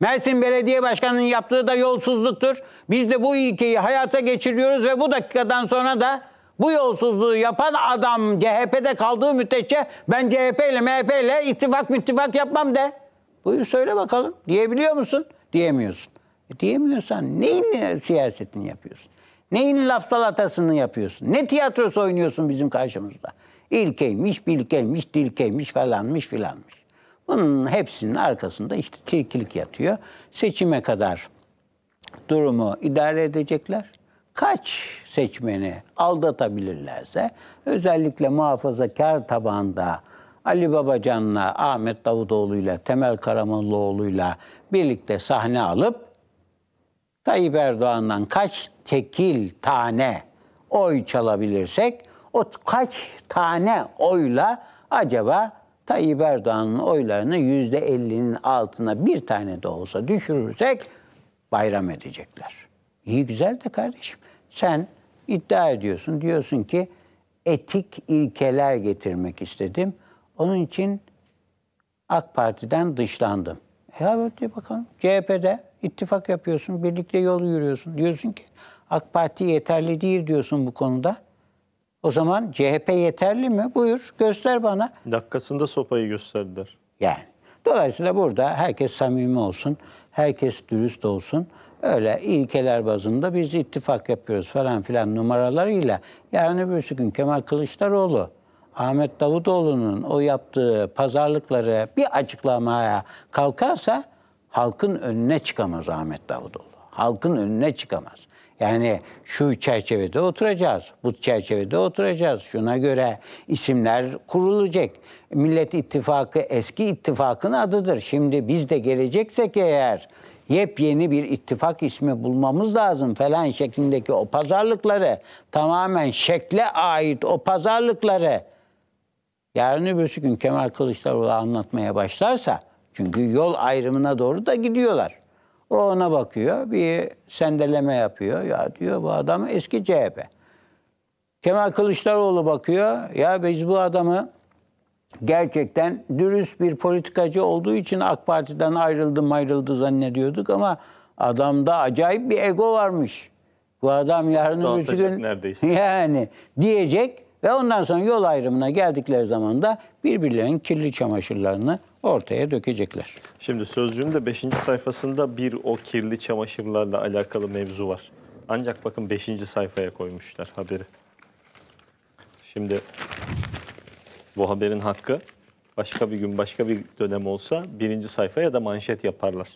Mersin Belediye Başkanı'nın yaptığı da yolsuzluktur. Biz de bu ilkeyi hayata geçiriyoruz ve bu dakikadan sonra da Bu yolsuzluğu yapan adam CHP'de kaldığı müddetçe ben CHP ile MHP ile ittifak müttifak yapmam de. Buyur söyle bakalım. Diyebiliyor musun? Diyemiyorsun. E diyemiyorsan neyin siyasetini yapıyorsun? Neyin laf salatasını yapıyorsun? Ne tiyatrosu oynuyorsun bizim karşımızda? İlkeymiş, bilkeymiş, dilkeymiş falanmış filanmış. Bunun hepsinin arkasında işte tilkilik yatıyor. Seçime kadar durumu idare edecekler. Kaç seçmeni aldatabilirlerse özellikle muhafazakar tabanda Ali Babacan'la, Ahmet Davutoğlu'yla, Temel Karamollaoğlu'yla birlikte sahne alıp Tayyip Erdoğan'dan kaç tekil tane oy çalabilirsek o kaç tane oyla acaba Tayyip Erdoğan'ın oylarını yüzde ellinin altına bir tane de olsa düşürürsek bayram edecekler. İyi güzel de kardeşim. Sen iddia ediyorsun. Diyorsun ki etik ilkeler getirmek istedim. Onun için AK Parti'den dışlandım. E evet bakalım. CHP'de ittifak yapıyorsun. Birlikte yol yürüyorsun. Diyorsun ki AK Parti yeterli değil diyorsun bu konuda. O zaman CHP yeterli mi? Buyur göster bana. Dakikasında sopayı gösterdiler. Yani. Dolayısıyla burada herkes samimi olsun, herkes dürüst olsun. Öyle ilkeler bazında biz ittifak yapıyoruz falan filan numaralarıyla yarın öbürsü gün Kemal Kılıçdaroğlu, Ahmet Davutoğlu'nun o yaptığı pazarlıkları bir açıklamaya kalkarsa halkın önüne çıkamaz Ahmet Davutoğlu. Halkın önüne çıkamaz. Yani şu çerçevede oturacağız, bu çerçevede oturacağız. Şuna göre isimler kurulacak. Millet İttifakı eski ittifakın adıdır. Şimdi biz de geleceksek eğer yepyeni bir ittifak ismi bulmamız lazım falan şeklindeki o pazarlıkları tamamen şekle ait o pazarlıkları yarın öbürsü gün Kemal Kılıçdaroğlu anlatmaya başlarsa çünkü yol ayrımına doğru da gidiyorlar. O ona bakıyor, bir sendeleme yapıyor. Ya diyor bu adam eski CHP. Kemal Kılıçdaroğlu bakıyor. Ya biz bu adamı gerçekten dürüst bir politikacı olduğu için AK Parti'den ayrıldı ayrıldı zannediyorduk ama adamda acayip bir ego varmış. Bu adam yarın öbür gün neredeyse. yani diyecek ve ondan sonra yol ayrımına geldikleri zaman da birbirlerinin kirli çamaşırlarını ortaya dökecekler. Şimdi Sözcü'nün de 5. sayfasında bir o kirli çamaşırlarla alakalı mevzu var. Ancak bakın 5. sayfaya koymuşlar haberi. Şimdi bu haberin hakkı başka bir gün başka bir dönem olsa birinci sayfa ya da manşet yaparlar.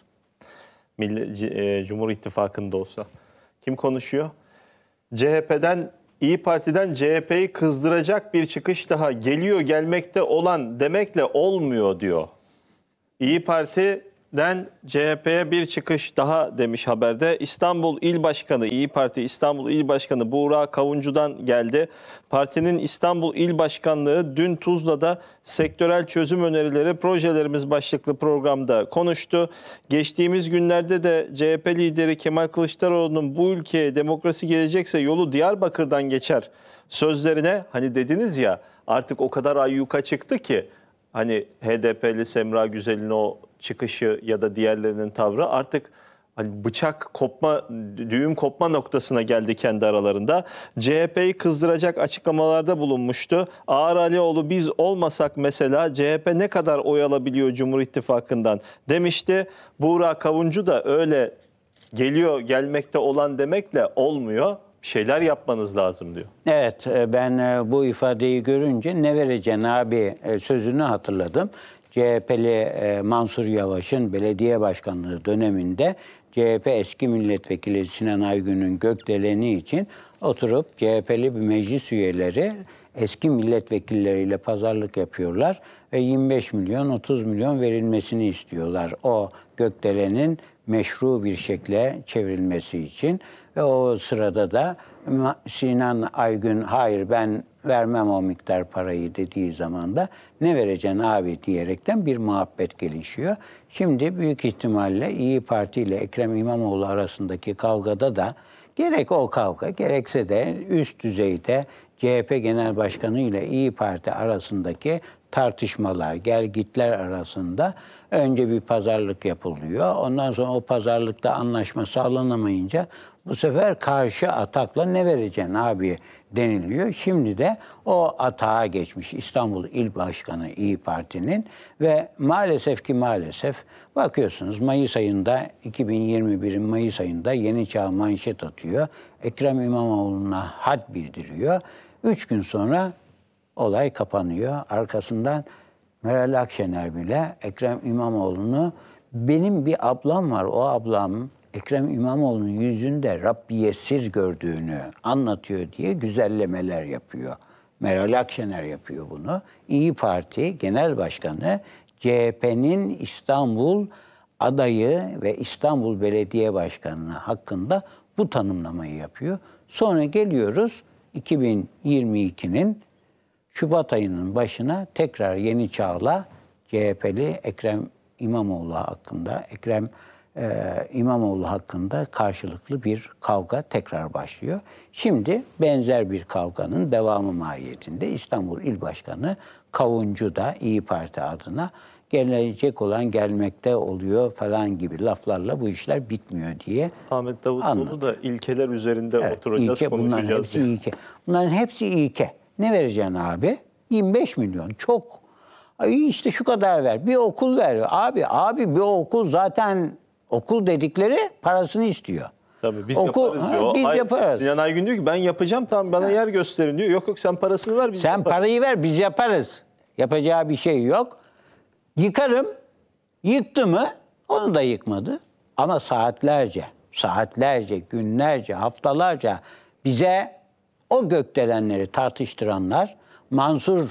Milli, e, Cumhur İttifakı'nda olsa. Kim konuşuyor? CHP'den İyi Parti'den CHP'yi kızdıracak bir çıkış daha geliyor gelmekte olan demekle olmuyor diyor. İyi Parti'den CHP'ye bir çıkış daha demiş haberde. İstanbul İl Başkanı, İyi Parti İstanbul İl Başkanı Buğra Kavuncu'dan geldi. Partinin İstanbul İl Başkanlığı dün Tuzla'da sektörel çözüm önerileri projelerimiz başlıklı programda konuştu. Geçtiğimiz günlerde de CHP lideri Kemal Kılıçdaroğlu'nun bu ülkeye demokrasi gelecekse yolu Diyarbakır'dan geçer sözlerine hani dediniz ya artık o kadar ayyuka çıktı ki hani HDP'li Semra Güzel'in o çıkışı ya da diğerlerinin tavrı artık hani bıçak kopma, düğüm kopma noktasına geldi kendi aralarında. CHP'yi kızdıracak açıklamalarda bulunmuştu. Ağar Alioğlu biz olmasak mesela CHP ne kadar oy alabiliyor Cumhur İttifakı'ndan demişti. Buğra Kavuncu da öyle geliyor gelmekte olan demekle olmuyor. Şeyler yapmanız lazım diyor. Evet, e, ben e, bu ifadeyi görünce ne vereceksin abi e, sözünü hatırladım. CHP'li e, Mansur Yavaş'ın belediye başkanlığı döneminde CHP eski milletvekili Sinan Aygün'ün gökdeleni için oturup CHP'li bir meclis üyeleri eski milletvekilleriyle pazarlık yapıyorlar ve 25 milyon 30 milyon verilmesini istiyorlar. O gökdelenin meşru bir şekle çevrilmesi için ve o sırada da Sinan Aygün hayır ben vermem o miktar parayı dediği zaman da ne vereceksin abi diyerekten bir muhabbet gelişiyor. Şimdi büyük ihtimalle İyi Parti ile Ekrem İmamoğlu arasındaki kavgada da gerek o kavga gerekse de üst düzeyde CHP Genel Başkanı ile İyi Parti arasındaki tartışmalar, gelgitler arasında önce bir pazarlık yapılıyor. Ondan sonra o pazarlıkta anlaşma sağlanamayınca bu sefer karşı atakla ne vereceksin abi deniliyor. Şimdi de o atağa geçmiş İstanbul İl Başkanı İyi Parti'nin ve maalesef ki maalesef bakıyorsunuz Mayıs ayında 2021'in Mayıs ayında Yeni Çağ manşet atıyor. Ekrem İmamoğlu'na had bildiriyor. Üç gün sonra olay kapanıyor. Arkasından Meral Akşener bile Ekrem İmamoğlu'nu benim bir ablam var. O ablam Ekrem İmamoğlu'nun yüzünde Rabbiyesiz gördüğünü anlatıyor diye güzellemeler yapıyor. Meral Akşener yapıyor bunu. İyi Parti Genel Başkanı CHP'nin İstanbul adayı ve İstanbul Belediye Başkanı hakkında bu tanımlamayı yapıyor. Sonra geliyoruz 2022'nin Şubat ayının başına tekrar Yeni Çağ'la CHP'li Ekrem İmamoğlu hakkında, Ekrem e, İmamoğlu hakkında karşılıklı bir kavga tekrar başlıyor. Şimdi benzer bir kavganın devamı mahiyetinde İstanbul İl Başkanı Kavuncu da İyi Parti adına gelecek olan gelmekte oluyor falan gibi laflarla bu işler bitmiyor diye Ahmet Davutoğlu Anladım. da ilkeler üzerinde Evet, oturacağız, ilke, bunların konuşacağız. hepsi diye. ilke. Bunların hepsi ilke. Ne vereceksin abi? 25 milyon. Çok. Ay işte şu kadar ver. Bir okul ver. Abi abi bir okul zaten okul dedikleri parasını istiyor. Tabii biz Okul- yaparız Ha, diyor. O biz Ay- yaparız. Sinan Aygün diyor ki ben yapacağım tamam bana yer gösterin diyor. Yok yok sen parasını ver biz Sen yaparız. parayı ver biz yaparız. Yapacağı bir şey yok. Yıkarım. Yıktı mı? Onu da yıkmadı. Ama saatlerce, saatlerce, günlerce, haftalarca bize o gökdelenleri tartıştıranlar Mansur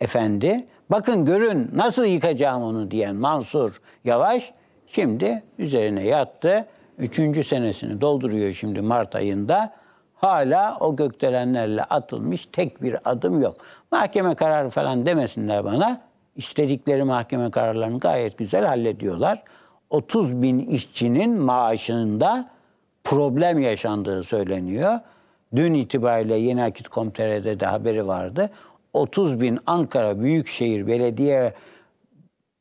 Efendi, bakın görün nasıl yıkacağım onu diyen Mansur Yavaş şimdi üzerine yattı. Üçüncü senesini dolduruyor şimdi Mart ayında. Hala o gökdelenlerle atılmış tek bir adım yok. Mahkeme kararı falan demesinler bana. İstedikleri mahkeme kararlarını gayet güzel hallediyorlar. 30 bin işçinin maaşında problem yaşandığı söyleniyor. Dün itibariyle Yeni Akit.com.tr'de de haberi vardı. 30 bin Ankara Büyükşehir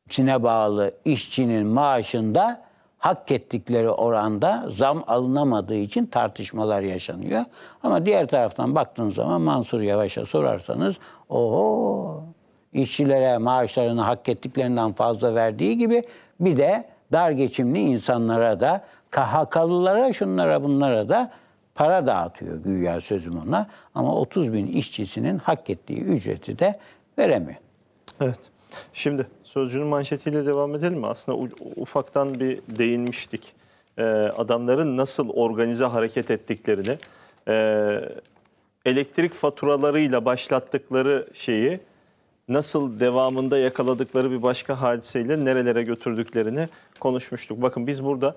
Belediyesi'ne bağlı işçinin maaşında hak ettikleri oranda zam alınamadığı için tartışmalar yaşanıyor. Ama diğer taraftan baktığınız zaman Mansur Yavaş'a sorarsanız oho işçilere maaşlarını hak ettiklerinden fazla verdiği gibi bir de dar geçimli insanlara da KHK'lılara şunlara bunlara da para dağıtıyor güya sözüm ona. Ama 30 bin işçisinin hak ettiği ücreti de veremiyor. Evet. Şimdi Sözcü'nün manşetiyle devam edelim mi? Aslında ufaktan bir değinmiştik. Ee, adamların nasıl organize hareket ettiklerini, e, elektrik faturalarıyla başlattıkları şeyi nasıl devamında yakaladıkları bir başka hadiseyle nerelere götürdüklerini konuşmuştuk. Bakın biz burada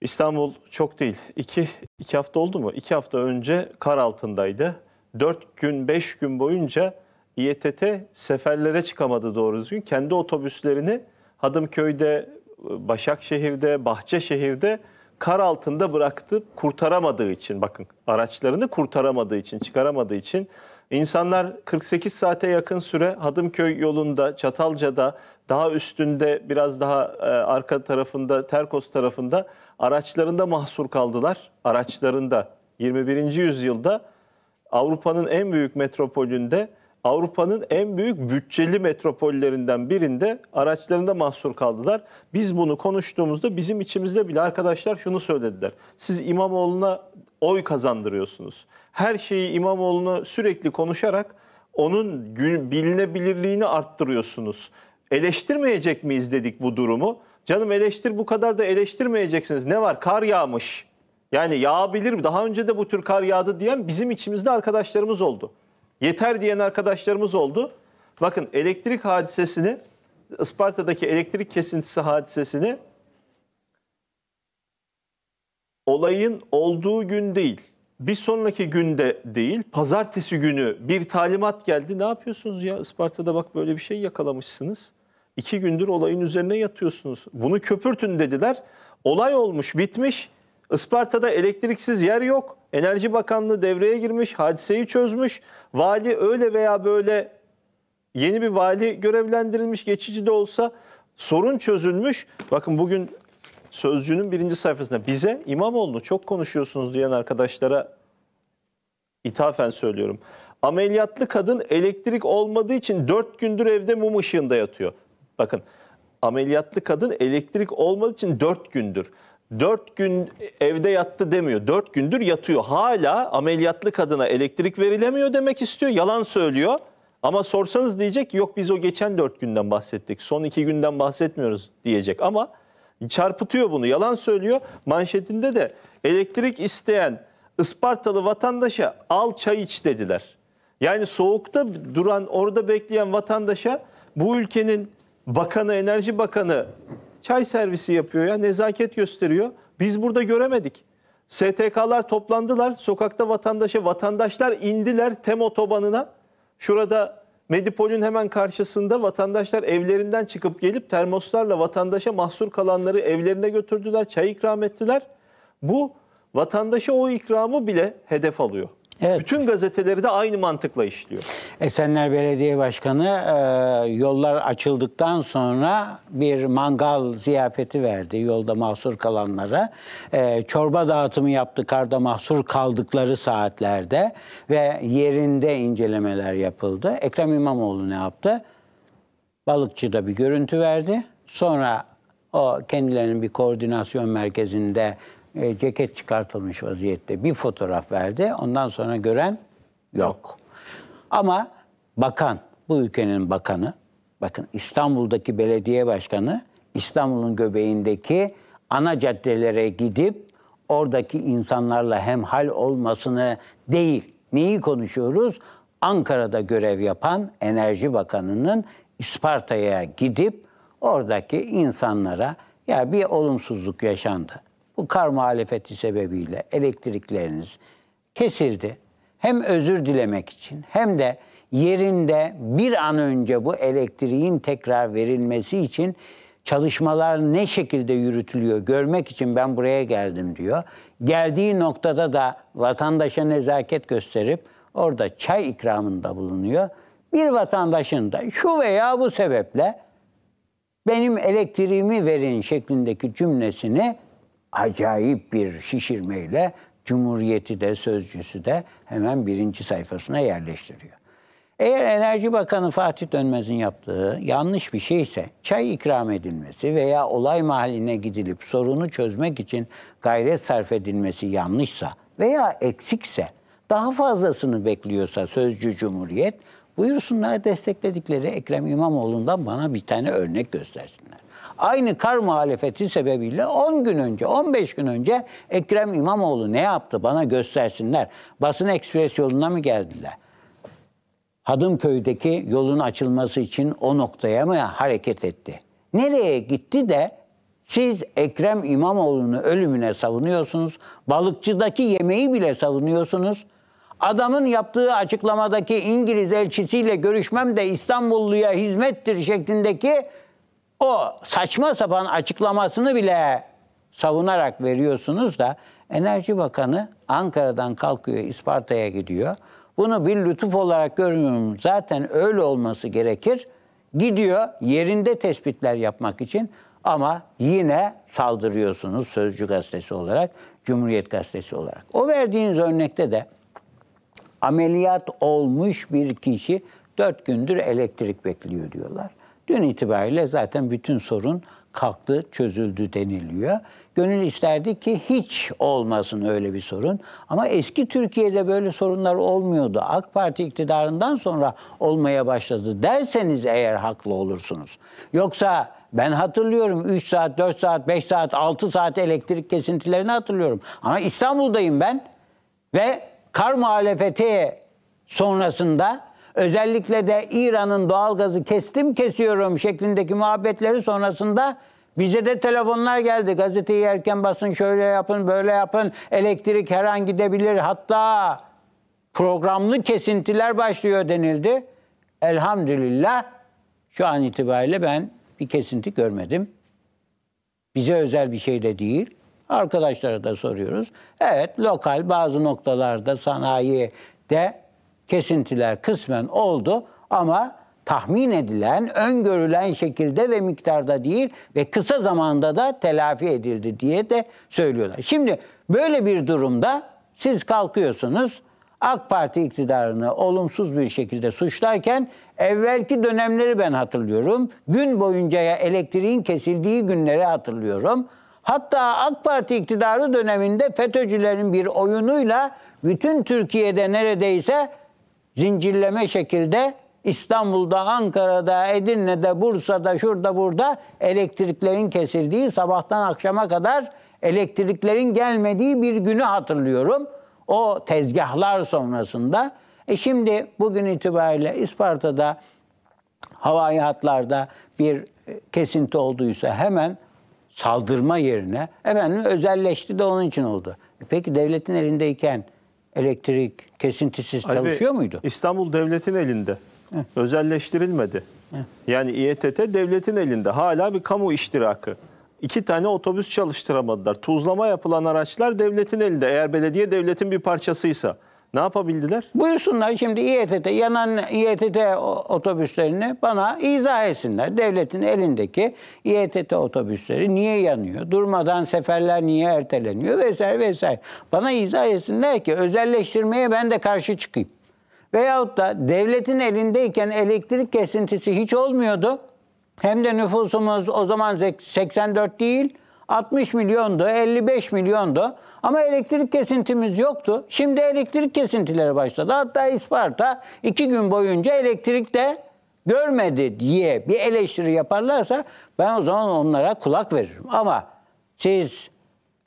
İstanbul çok değil. İki, iki hafta oldu mu? İki hafta önce kar altındaydı. Dört gün, beş gün boyunca İETT seferlere çıkamadı doğru düzgün. Kendi otobüslerini Hadımköy'de, Başakşehir'de, Bahçeşehir'de kar altında bıraktı kurtaramadığı için. Bakın araçlarını kurtaramadığı için, çıkaramadığı için insanlar 48 saate yakın süre Hadımköy yolunda, Çatalca'da, daha üstünde biraz daha e, arka tarafında, Terkos tarafında araçlarında mahsur kaldılar. Araçlarında 21. yüzyılda Avrupa'nın en büyük metropolünde, Avrupa'nın en büyük bütçeli metropollerinden birinde araçlarında mahsur kaldılar. Biz bunu konuştuğumuzda bizim içimizde bile arkadaşlar şunu söylediler. Siz İmamoğlu'na oy kazandırıyorsunuz. Her şeyi İmamoğlu'na sürekli konuşarak onun bilinebilirliğini arttırıyorsunuz. Eleştirmeyecek miyiz dedik bu durumu. Canım eleştir bu kadar da eleştirmeyeceksiniz. Ne var? Kar yağmış. Yani yağabilir. Daha önce de bu tür kar yağdı diyen bizim içimizde arkadaşlarımız oldu. Yeter diyen arkadaşlarımız oldu. Bakın elektrik hadisesini, Isparta'daki elektrik kesintisi hadisesini olayın olduğu gün değil, bir sonraki günde değil, pazartesi günü bir talimat geldi. Ne yapıyorsunuz ya Isparta'da bak böyle bir şey yakalamışsınız. İki gündür olayın üzerine yatıyorsunuz. Bunu köpürtün dediler. Olay olmuş, bitmiş. Isparta'da elektriksiz yer yok. Enerji Bakanlığı devreye girmiş, hadiseyi çözmüş. Vali öyle veya böyle yeni bir vali görevlendirilmiş geçici de olsa sorun çözülmüş. Bakın bugün Sözcü'nün birinci sayfasında bize İmamoğlu'nu çok konuşuyorsunuz diyen arkadaşlara ithafen söylüyorum. Ameliyatlı kadın elektrik olmadığı için 4 gündür evde mum ışığında yatıyor. Bakın ameliyatlı kadın elektrik olmadığı için 4 gündür. 4 gün evde yattı demiyor. 4 gündür yatıyor. Hala ameliyatlı kadına elektrik verilemiyor demek istiyor. Yalan söylüyor. Ama sorsanız diyecek ki yok biz o geçen 4 günden bahsettik. Son 2 günden bahsetmiyoruz diyecek. Ama çarpıtıyor bunu. Yalan söylüyor. Manşetinde de elektrik isteyen Ispartalı vatandaşa al çay iç dediler. Yani soğukta duran orada bekleyen vatandaşa bu ülkenin bakanı, enerji bakanı çay servisi yapıyor ya nezaket gösteriyor. Biz burada göremedik. STK'lar toplandılar sokakta vatandaşa vatandaşlar indiler tem otobanına. Şurada Medipol'ün hemen karşısında vatandaşlar evlerinden çıkıp gelip termoslarla vatandaşa mahsur kalanları evlerine götürdüler, çay ikram ettiler. Bu vatandaşa o ikramı bile hedef alıyor. Evet. Bütün gazeteleri de aynı mantıkla işliyor. Esenler Belediye Başkanı e, yollar açıldıktan sonra bir mangal ziyafeti verdi yolda mahsur kalanlara. E, çorba dağıtımı yaptı karda mahsur kaldıkları saatlerde ve yerinde incelemeler yapıldı. Ekrem İmamoğlu ne yaptı? Balıkçı'da bir görüntü verdi. Sonra o kendilerinin bir koordinasyon merkezinde e, ceket çıkartılmış vaziyette bir fotoğraf verdi. Ondan sonra gören yok. Ama bakan, bu ülkenin bakanı, bakın İstanbul'daki belediye başkanı İstanbul'un göbeğindeki ana caddelere gidip oradaki insanlarla hemhal olmasını değil, neyi konuşuyoruz? Ankara'da görev yapan Enerji Bakanı'nın İsparta'ya gidip oradaki insanlara ya bir olumsuzluk yaşandı. Bu kar muhalefeti sebebiyle elektrikleriniz kesildi. Hem özür dilemek için hem de yerinde bir an önce bu elektriğin tekrar verilmesi için çalışmalar ne şekilde yürütülüyor görmek için ben buraya geldim diyor. Geldiği noktada da vatandaşa nezaket gösterip orada çay ikramında bulunuyor. Bir vatandaşın da şu veya bu sebeple benim elektriğimi verin şeklindeki cümlesini acayip bir şişirmeyle Cumhuriyeti de sözcüsü de hemen birinci sayfasına yerleştiriyor. Eğer Enerji Bakanı Fatih Dönmez'in yaptığı yanlış bir şeyse çay ikram edilmesi veya olay mahalline gidilip sorunu çözmek için gayret sarf edilmesi yanlışsa veya eksikse daha fazlasını bekliyorsa sözcü Cumhuriyet buyursunlar destekledikleri Ekrem İmamoğlu'ndan bana bir tane örnek göstersinler. Aynı kar muhalefeti sebebiyle 10 gün önce, 15 gün önce Ekrem İmamoğlu ne yaptı bana göstersinler. Basın ekspres yoluna mı geldiler? Hadımköy'deki yolun açılması için o noktaya mı hareket etti? Nereye gitti de siz Ekrem İmamoğlu'nu ölümüne savunuyorsunuz. Balıkçıdaki yemeği bile savunuyorsunuz. Adamın yaptığı açıklamadaki İngiliz elçisiyle görüşmem de İstanbulluya hizmettir şeklindeki o saçma sapan açıklamasını bile savunarak veriyorsunuz da Enerji Bakanı Ankara'dan kalkıyor İsparta'ya gidiyor. Bunu bir lütuf olarak görmüyorum. Zaten öyle olması gerekir. Gidiyor yerinde tespitler yapmak için ama yine saldırıyorsunuz Sözcü Gazetesi olarak, Cumhuriyet Gazetesi olarak. O verdiğiniz örnekte de ameliyat olmuş bir kişi dört gündür elektrik bekliyor diyorlar. Dün itibariyle zaten bütün sorun kalktı, çözüldü deniliyor. Gönül isterdi ki hiç olmasın öyle bir sorun. Ama eski Türkiye'de böyle sorunlar olmuyordu. AK Parti iktidarından sonra olmaya başladı derseniz eğer haklı olursunuz. Yoksa ben hatırlıyorum 3 saat, 4 saat, 5 saat, 6 saat elektrik kesintilerini hatırlıyorum. Ama İstanbul'dayım ben ve kar muhalefeti sonrasında özellikle de İran'ın doğalgazı kestim kesiyorum şeklindeki muhabbetleri sonrasında bize de telefonlar geldi. Gazeteyi erken basın şöyle yapın böyle yapın elektrik her an gidebilir hatta programlı kesintiler başlıyor denildi. Elhamdülillah şu an itibariyle ben bir kesinti görmedim. Bize özel bir şey de değil. Arkadaşlara da soruyoruz. Evet lokal bazı noktalarda sanayide kesintiler kısmen oldu ama tahmin edilen, öngörülen şekilde ve miktarda değil ve kısa zamanda da telafi edildi diye de söylüyorlar. Şimdi böyle bir durumda siz kalkıyorsunuz AK Parti iktidarını olumsuz bir şekilde suçlarken evvelki dönemleri ben hatırlıyorum. Gün boyunca ya elektriğin kesildiği günleri hatırlıyorum. Hatta AK Parti iktidarı döneminde FETÖ'cülerin bir oyunuyla bütün Türkiye'de neredeyse zincirleme şekilde İstanbul'da, Ankara'da, Edirne'de, Bursa'da, şurada burada elektriklerin kesildiği, sabahtan akşama kadar elektriklerin gelmediği bir günü hatırlıyorum. O tezgahlar sonrasında. E şimdi bugün itibariyle İsparta'da havai hatlarda bir e, kesinti olduysa hemen saldırma yerine efendim özelleşti de onun için oldu. E Peki devletin elindeyken elektrik kesintisiz Bey, çalışıyor muydu? İstanbul devletin elinde. Özelleştirilmedi. Yani İETT devletin elinde. Hala bir kamu iştirakı. İki tane otobüs çalıştıramadılar. Tuzlama yapılan araçlar devletin elinde. Eğer belediye devletin bir parçasıysa. Ne yapabildiler? Buyursunlar şimdi İETT, yanan İETT otobüslerini bana izah etsinler. Devletin elindeki İETT otobüsleri niye yanıyor? Durmadan seferler niye erteleniyor? Vesaire vesaire. Bana izah etsinler ki özelleştirmeye ben de karşı çıkayım. Veyahut da devletin elindeyken elektrik kesintisi hiç olmuyordu. Hem de nüfusumuz o zaman 84 değil, 60 milyondu, 55 milyondu. Ama elektrik kesintimiz yoktu. Şimdi elektrik kesintileri başladı. Hatta İsparta iki gün boyunca elektrik de görmedi diye bir eleştiri yaparlarsa ben o zaman onlara kulak veririm. Ama siz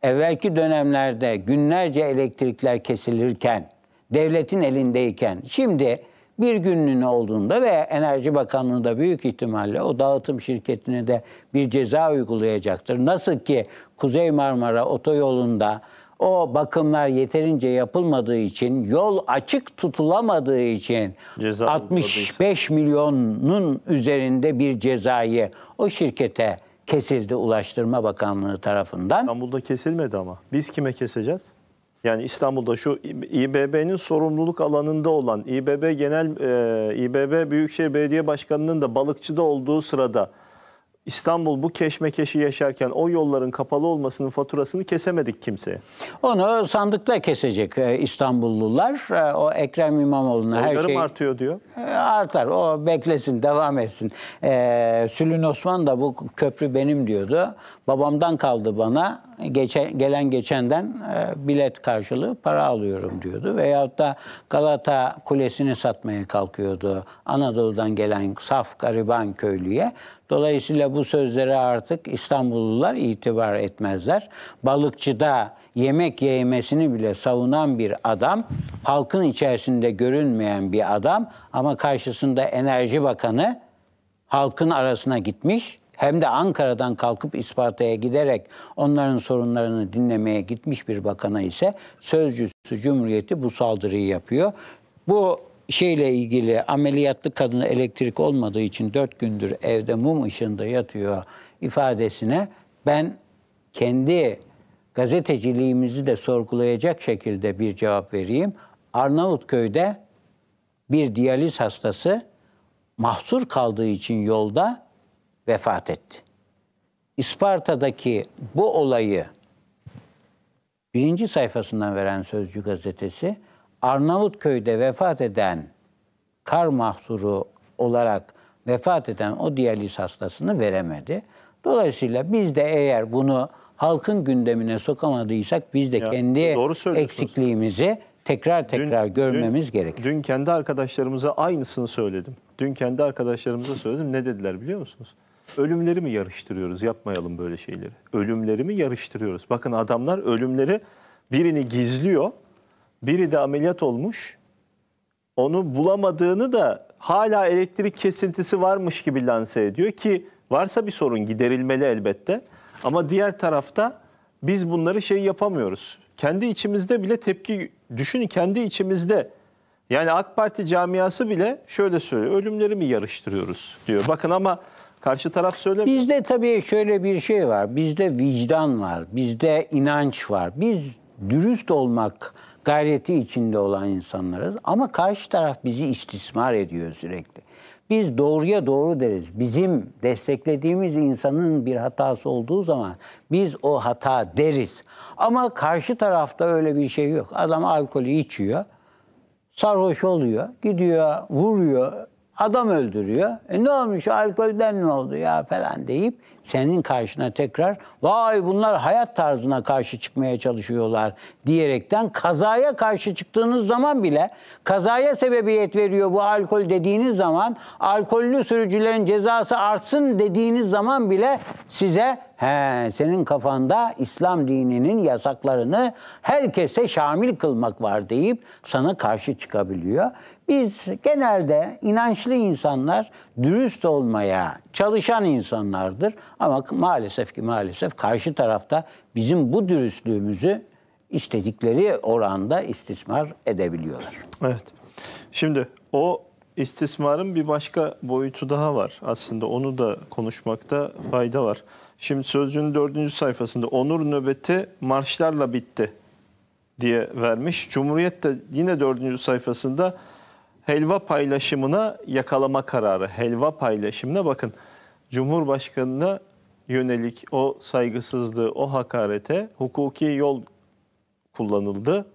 evvelki dönemlerde günlerce elektrikler kesilirken, devletin elindeyken, şimdi bir günlüğüne olduğunda ve Enerji Bakanlığı da büyük ihtimalle o dağıtım şirketine de bir ceza uygulayacaktır. Nasıl ki Kuzey Marmara otoyolunda o bakımlar yeterince yapılmadığı için, yol açık tutulamadığı için Ceza 65 milyonun üzerinde bir cezayı o şirkete kesildi Ulaştırma Bakanlığı tarafından. İstanbul'da kesilmedi ama. Biz kime keseceğiz? Yani İstanbul'da şu İBB'nin sorumluluk alanında olan İBB Genel e, İBB Büyükşehir Belediye Başkanı'nın da balıkçıda olduğu sırada İstanbul bu keşmekeşi yaşarken o yolların kapalı olmasının faturasını kesemedik kimseye. Onu sandıkta kesecek e, İstanbullular. E, O Ekrem İmamoğlu'na her şey artıyor diyor. E, artar. O beklesin, devam etsin. Ee, Sülün Osman da bu köprü benim diyordu. Babamdan kaldı bana. Geçen, gelen geçenden bilet karşılığı para alıyorum diyordu. Veyahut da Galata Kulesi'ni satmaya kalkıyordu. Anadolu'dan gelen saf gariban köylüye. Dolayısıyla bu sözlere artık İstanbullular itibar etmezler. Balıkçıda yemek yemesini bile savunan bir adam, halkın içerisinde görünmeyen bir adam ama karşısında Enerji Bakanı halkın arasına gitmiş. Hem de Ankara'dan kalkıp İsparta'ya giderek onların sorunlarını dinlemeye gitmiş bir bakana ise sözcüsü Cumhuriyeti bu saldırıyı yapıyor. Bu şeyle ilgili ameliyatlı kadına elektrik olmadığı için dört gündür evde mum ışığında yatıyor ifadesine ben kendi gazeteciliğimizi de sorgulayacak şekilde bir cevap vereyim. Arnavutköy'de bir diyaliz hastası mahsur kaldığı için yolda vefat etti. İsparta'daki bu olayı birinci sayfasından veren Sözcü gazetesi Arnavutköy'de vefat eden kar mahsuru olarak vefat eden o diyaliz hastasını veremedi. Dolayısıyla biz de eğer bunu halkın gündemine sokamadıysak biz de Ya, kendi söylüyorsunuz. eksikliğimizi tekrar tekrar görmemiz gerekir. Dün kendi arkadaşlarımıza aynısını söyledim. Dün kendi arkadaşlarımıza söyledim. Ne dediler biliyor musunuz? Ölümleri mi yarıştırıyoruz? Yapmayalım böyle şeyleri. Ölümleri mi yarıştırıyoruz? Bakın adamlar ölümleri birini gizliyor. Biri de ameliyat olmuş. Onu bulamadığını da hala elektrik kesintisi varmış gibi lanse ediyor ki varsa bir sorun giderilmeli elbette. Ama diğer tarafta biz bunları şey yapamıyoruz. Kendi içimizde bile tepki düşünün kendi içimizde. Yani AK Parti camiası bile şöyle söylüyor. Ölümleri mi yarıştırıyoruz diyor. Bakın ama karşı taraf söylemiyor. Bizde tabii şöyle bir şey var. Bizde vicdan var. Bizde inanç var. Biz dürüst olmak gayreti içinde olan insanlarız. Ama karşı taraf bizi istismar ediyor sürekli. Biz doğruya doğru deriz. Bizim desteklediğimiz insanın bir hatası olduğu zaman biz o hata deriz. Ama karşı tarafta öyle bir şey yok. Adam alkolü içiyor, sarhoş oluyor, gidiyor, vuruyor, adam öldürüyor. E ne olmuş alkolden ne oldu ya falan deyip senin karşına tekrar vay bunlar hayat tarzına karşı çıkmaya çalışıyorlar diyerekten kazaya karşı çıktığınız zaman bile kazaya sebebiyet veriyor bu alkol dediğiniz zaman alkollü sürücülerin cezası artsın dediğiniz zaman bile size he senin kafanda İslam dininin yasaklarını herkese şamil kılmak var deyip sana karşı çıkabiliyor. Biz genelde inançlı insanlar dürüst olmaya çalışan insanlardır. Ama maalesef ki maalesef karşı tarafta bizim bu dürüstlüğümüzü istedikleri oranda istismar edebiliyorlar. Evet. Şimdi o istismarın bir başka boyutu daha var. Aslında onu da konuşmakta fayda var. Şimdi Sözcü'nün dördüncü sayfasında onur nöbeti marşlarla bitti diye vermiş. Cumhuriyet de yine dördüncü sayfasında helva paylaşımına yakalama kararı. Helva paylaşımına bakın Cumhurbaşkanına yönelik o saygısızlığı, o hakarete hukuki yol kullanıldı.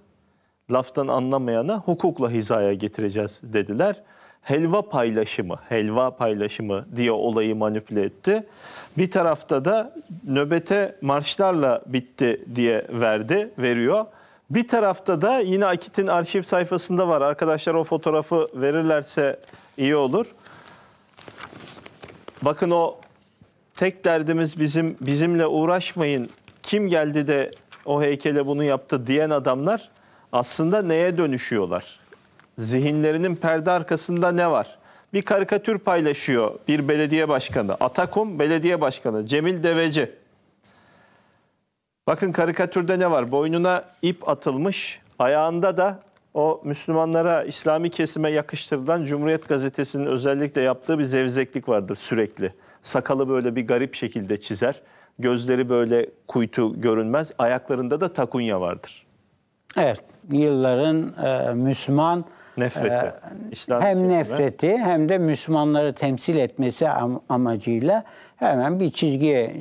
Laftan anlamayana hukukla hizaya getireceğiz dediler. Helva paylaşımı, helva paylaşımı diye olayı manipüle etti. Bir tarafta da nöbete marşlarla bitti diye verdi, veriyor. Bir tarafta da yine Akit'in arşiv sayfasında var. Arkadaşlar o fotoğrafı verirlerse iyi olur. Bakın o tek derdimiz bizim bizimle uğraşmayın. Kim geldi de o heykele bunu yaptı diyen adamlar aslında neye dönüşüyorlar? Zihinlerinin perde arkasında ne var? Bir karikatür paylaşıyor bir belediye başkanı. Atakum Belediye Başkanı Cemil Deveci. Bakın karikatürde ne var? Boynuna ip atılmış, ayağında da o Müslümanlara, İslami kesime yakıştırılan Cumhuriyet Gazetesi'nin özellikle yaptığı bir zevzeklik vardır sürekli. Sakalı böyle bir garip şekilde çizer. Gözleri böyle kuytu görünmez. Ayaklarında da takunya vardır. Evet, yılların e, Müslüman Nefreti. e, İslam hem kesime. nefreti hem de Müslümanları temsil etmesi am- amacıyla hemen bir çizgiye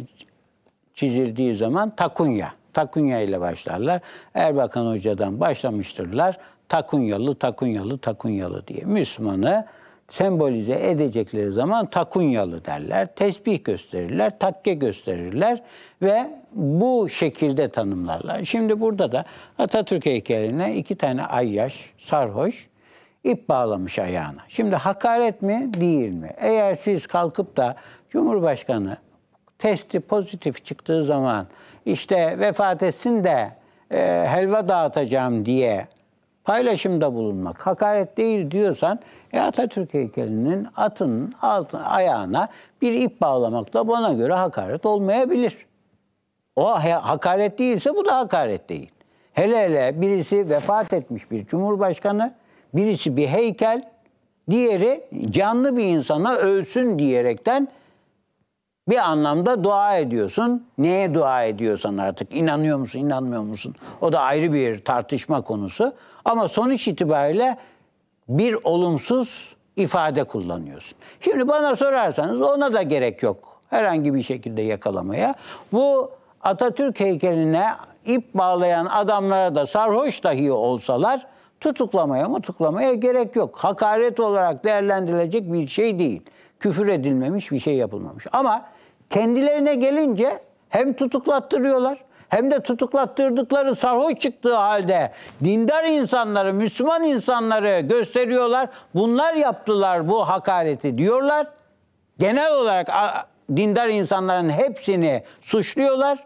çizildiği zaman takunya. Takunya ile başlarlar. Erbakan Hoca'dan başlamıştırlar. Takunyalı, takunyalı, takunyalı diye. Müslümanı sembolize edecekleri zaman takunyalı derler. Tesbih gösterirler, takke gösterirler ve bu şekilde tanımlarlar. Şimdi burada da Atatürk heykeline iki tane ayyaş, sarhoş, ip bağlamış ayağına. Şimdi hakaret mi değil mi? Eğer siz kalkıp da Cumhurbaşkanı testi pozitif çıktığı zaman işte vefat etsin de e, helva dağıtacağım diye paylaşımda bulunmak hakaret değil diyorsan e, Atatürk heykelinin atının altın, ayağına bir ip bağlamak da bana göre hakaret olmayabilir. O hakaret değilse bu da hakaret değil. Hele hele birisi vefat etmiş bir cumhurbaşkanı, birisi bir heykel, diğeri canlı bir insana ölsün diyerekten bir anlamda dua ediyorsun. Neye dua ediyorsan artık inanıyor musun, inanmıyor musun? O da ayrı bir tartışma konusu. Ama sonuç itibariyle bir olumsuz ifade kullanıyorsun. Şimdi bana sorarsanız ona da gerek yok. Herhangi bir şekilde yakalamaya. Bu Atatürk heykeline ip bağlayan adamlara da sarhoş dahi olsalar tutuklamaya mutuklamaya gerek yok. Hakaret olarak değerlendirilecek bir şey değil. Küfür edilmemiş bir şey yapılmamış. Ama kendilerine gelince hem tutuklattırıyorlar hem de tutuklattırdıkları sarhoş çıktığı halde dindar insanları, Müslüman insanları gösteriyorlar. Bunlar yaptılar bu hakareti diyorlar. Genel olarak dindar insanların hepsini suçluyorlar.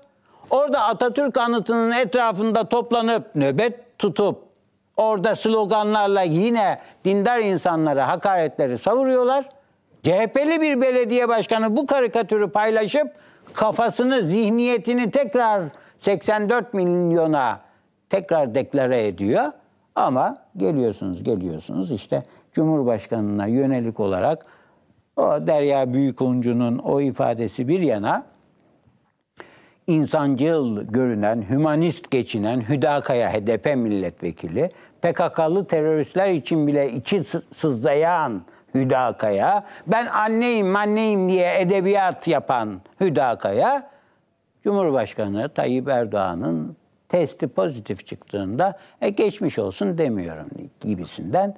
Orada Atatürk anıtının etrafında toplanıp nöbet tutup orada sloganlarla yine dindar insanlara hakaretleri savuruyorlar. CHP'li bir belediye başkanı bu karikatürü paylaşıp kafasını, zihniyetini tekrar 84 milyona tekrar deklare ediyor. Ama geliyorsunuz, geliyorsunuz işte Cumhurbaşkanına yönelik olarak o Derya Büyükuncu'nun o ifadesi bir yana insancıl görünen, hümanist geçinen Hüdakaya HDP milletvekili, PKK'lı teröristler için bile içi sı- sızlayan Hüdakaya, ben anneyim anneyim diye edebiyat yapan Hüdakaya, Cumhurbaşkanı Tayyip Erdoğan'ın testi pozitif çıktığında e, geçmiş olsun demiyorum gibisinden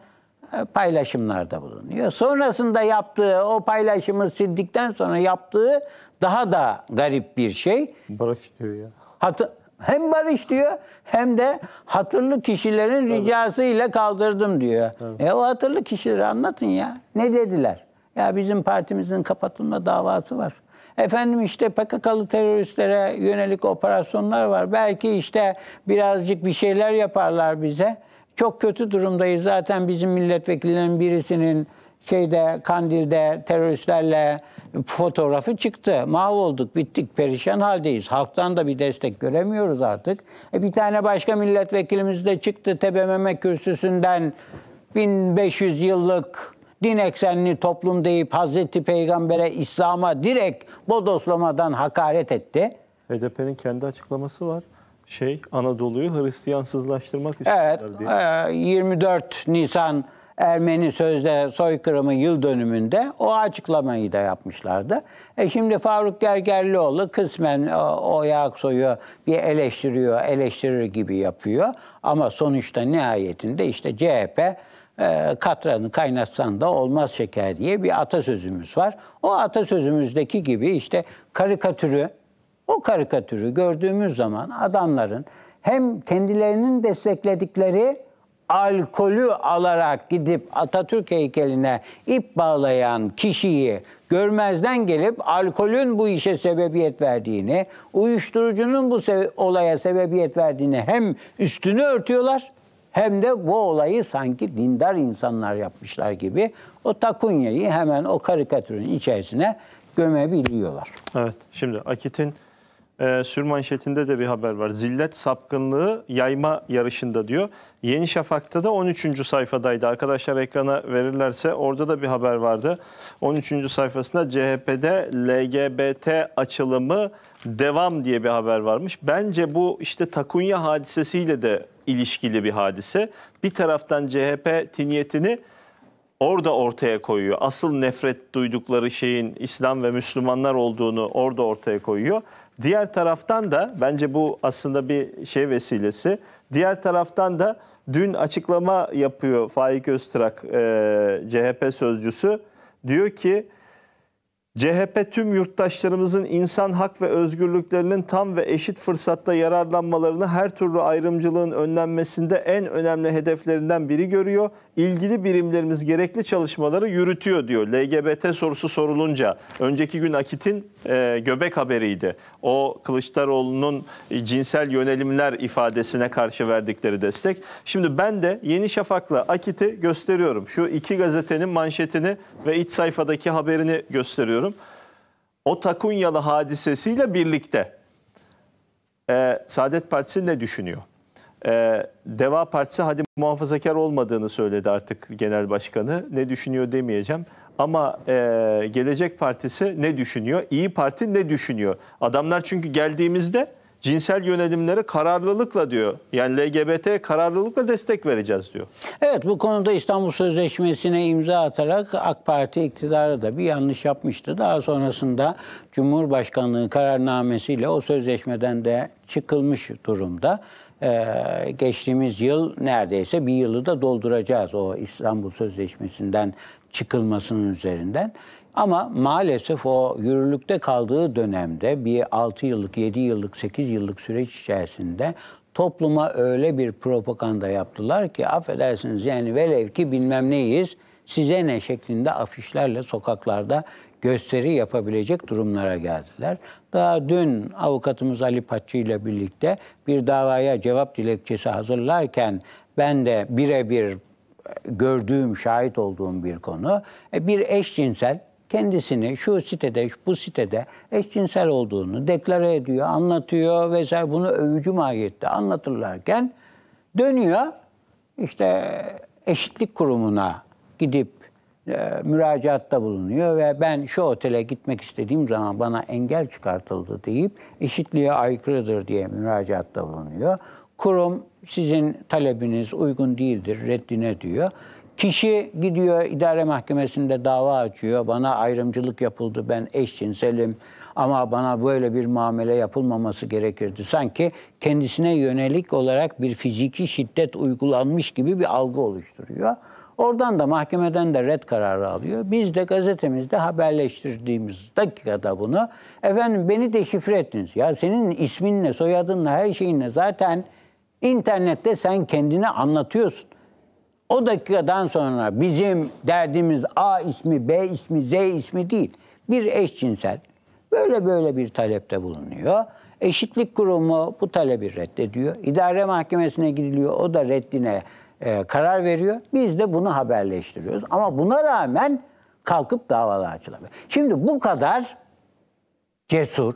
e, paylaşımlarda bulunuyor. Sonrasında yaptığı o paylaşımı sildikten sonra yaptığı daha da garip bir şey. Barış diyor ya. Hatı, hem barış diyor hem de hatırlı kişilerin ricasıyla kaldırdım diyor. E o hatırlı kişileri anlatın ya. Ne dediler? Ya bizim partimizin kapatılma davası var. Efendim işte PKK'lı teröristlere yönelik operasyonlar var. Belki işte birazcık bir şeyler yaparlar bize. Çok kötü durumdayız. Zaten bizim milletvekillerinin birisinin şeyde Kandil'de teröristlerle fotoğrafı çıktı. Mahvolduk, bittik, perişan haldeyiz. Halktan da bir destek göremiyoruz artık. E bir tane başka milletvekilimiz de çıktı TBMM kürsüsünden 1500 yıllık din eksenli toplum deyip Hazreti Peygamber'e, İslam'a direkt bodoslamadan hakaret etti. HDP'nin kendi açıklaması var. Şey Anadolu'yu Hristiyansızlaştırmak Evet, istiyorlar diye. e, 24 Nisan Ermeni sözde soykırımı yıl dönümünde o açıklamayı da yapmışlardı. E şimdi Faruk Gergerlioğlu kısmen o, o Aksoy'u bir eleştiriyor, eleştirir gibi yapıyor. Ama sonuçta nihayetinde işte CHP e, katranı kaynatsan da olmaz şeker diye bir atasözümüz var. O atasözümüzdeki gibi işte karikatürü o karikatürü gördüğümüz zaman adamların hem kendilerinin destekledikleri alkolü alarak gidip Atatürk heykeline ip bağlayan kişiyi görmezden gelip alkolün bu işe sebebiyet verdiğini, uyuşturucunun bu se- olaya sebebiyet verdiğini hem üstünü örtüyorlar hem de bu olayı sanki dindar insanlar yapmışlar gibi o takunyayı hemen o karikatürün içerisine gömebiliyorlar. Evet. Şimdi Akit'in e, sürmanşetinde de bir haber var. Zillet sapkınlığı yayma yarışında diyor. Yeni Şafak'ta da 13. sayfadaydı. Arkadaşlar ekrana verirlerse orada da bir haber vardı. 13. sayfasında CHP'de LGBT açılımı devam diye bir haber varmış. Bence bu işte Takunya hadisesiyle de ilişkili bir hadise. Bir taraftan CHP tiniyetini orada ortaya koyuyor. Asıl nefret duydukları şeyin İslam ve Müslümanlar olduğunu orada ortaya koyuyor. Diğer taraftan da bence bu aslında bir şey vesilesi. Diğer taraftan da dün açıklama yapıyor Faik Öztrak e, CHP sözcüsü. Diyor ki CHP tüm yurttaşlarımızın insan hak ve özgürlüklerinin tam ve eşit fırsatta yararlanmalarını her türlü ayrımcılığın önlenmesinde en önemli hedeflerinden biri görüyor. İlgili birimlerimiz gerekli çalışmaları yürütüyor diyor. LGBT sorusu sorulunca önceki gün Akit'in e, göbek haberiydi. O Kılıçdaroğlu'nun cinsel yönelimler ifadesine karşı verdikleri destek. Şimdi ben de Yeni Şafak'la Akit'i gösteriyorum. Şu iki gazetenin manşetini ve iç sayfadaki haberini gösteriyorum. O Takunyalı hadisesiyle birlikte e, Saadet Partisi ne düşünüyor? E, Deva Partisi hadi muhafazakar olmadığını söyledi artık genel başkanı. Ne düşünüyor demeyeceğim. Ama e, Gelecek Partisi ne düşünüyor? İyi Parti ne düşünüyor? Adamlar çünkü geldiğimizde cinsel yönelimlere kararlılıkla diyor. Yani LGBT kararlılıkla destek vereceğiz diyor. Evet bu konuda İstanbul Sözleşmesi'ne imza atarak AK Parti iktidarı da bir yanlış yapmıştı. Daha sonrasında Cumhurbaşkanlığı kararnamesiyle o sözleşmeden de çıkılmış durumda. Ee, geçtiğimiz yıl neredeyse bir yılı da dolduracağız o İstanbul Sözleşmesi'nden çıkılmasının üzerinden. Ama maalesef o yürürlükte kaldığı dönemde bir 6 yıllık, 7 yıllık, 8 yıllık süreç içerisinde topluma öyle bir propaganda yaptılar ki affedersiniz yani velev ki bilmem neyiz size ne şeklinde afişlerle sokaklarda gösteri yapabilecek durumlara geldiler. Daha dün avukatımız Ali Patçı ile birlikte bir davaya cevap dilekçesi hazırlarken ben de birebir gördüğüm, şahit olduğum bir konu. E, Bir eşcinsel kendisini şu sitede, bu sitede eşcinsel olduğunu deklare ediyor, anlatıyor vesaire bunu övücü mahiyette anlatırlarken dönüyor işte eşitlik kurumuna gidip e, müracaatta bulunuyor ve ben şu otele gitmek istediğim zaman bana engel çıkartıldı deyip eşitliğe aykırıdır diye müracaatta bulunuyor. Kurum sizin talebiniz uygun değildir, reddine diyor. Kişi gidiyor idare mahkemesinde dava açıyor. Bana ayrımcılık yapıldı, ben eşcinselim ama bana böyle bir muamele yapılmaması gerekirdi. Sanki kendisine yönelik olarak bir fiziki şiddet uygulanmış gibi bir algı oluşturuyor. Oradan da mahkemeden de red kararı alıyor. Biz de gazetemizde haberleştirdiğimiz dakikada bunu efendim beni deşifre ettiniz. Ya senin isminle, soyadınla, her şeyinle zaten internette sen kendini anlatıyorsun. O dakikadan sonra bizim derdimiz A ismi, B ismi, Z ismi değil. Bir eşcinsel böyle böyle bir talepte bulunuyor. Eşitlik Kurumu bu talebi reddediyor. İdare Mahkemesi'ne gidiliyor. O da reddine e, karar veriyor. Biz de bunu haberleştiriyoruz. Ama buna rağmen kalkıp davalar açılamıyor. Şimdi bu kadar cesur,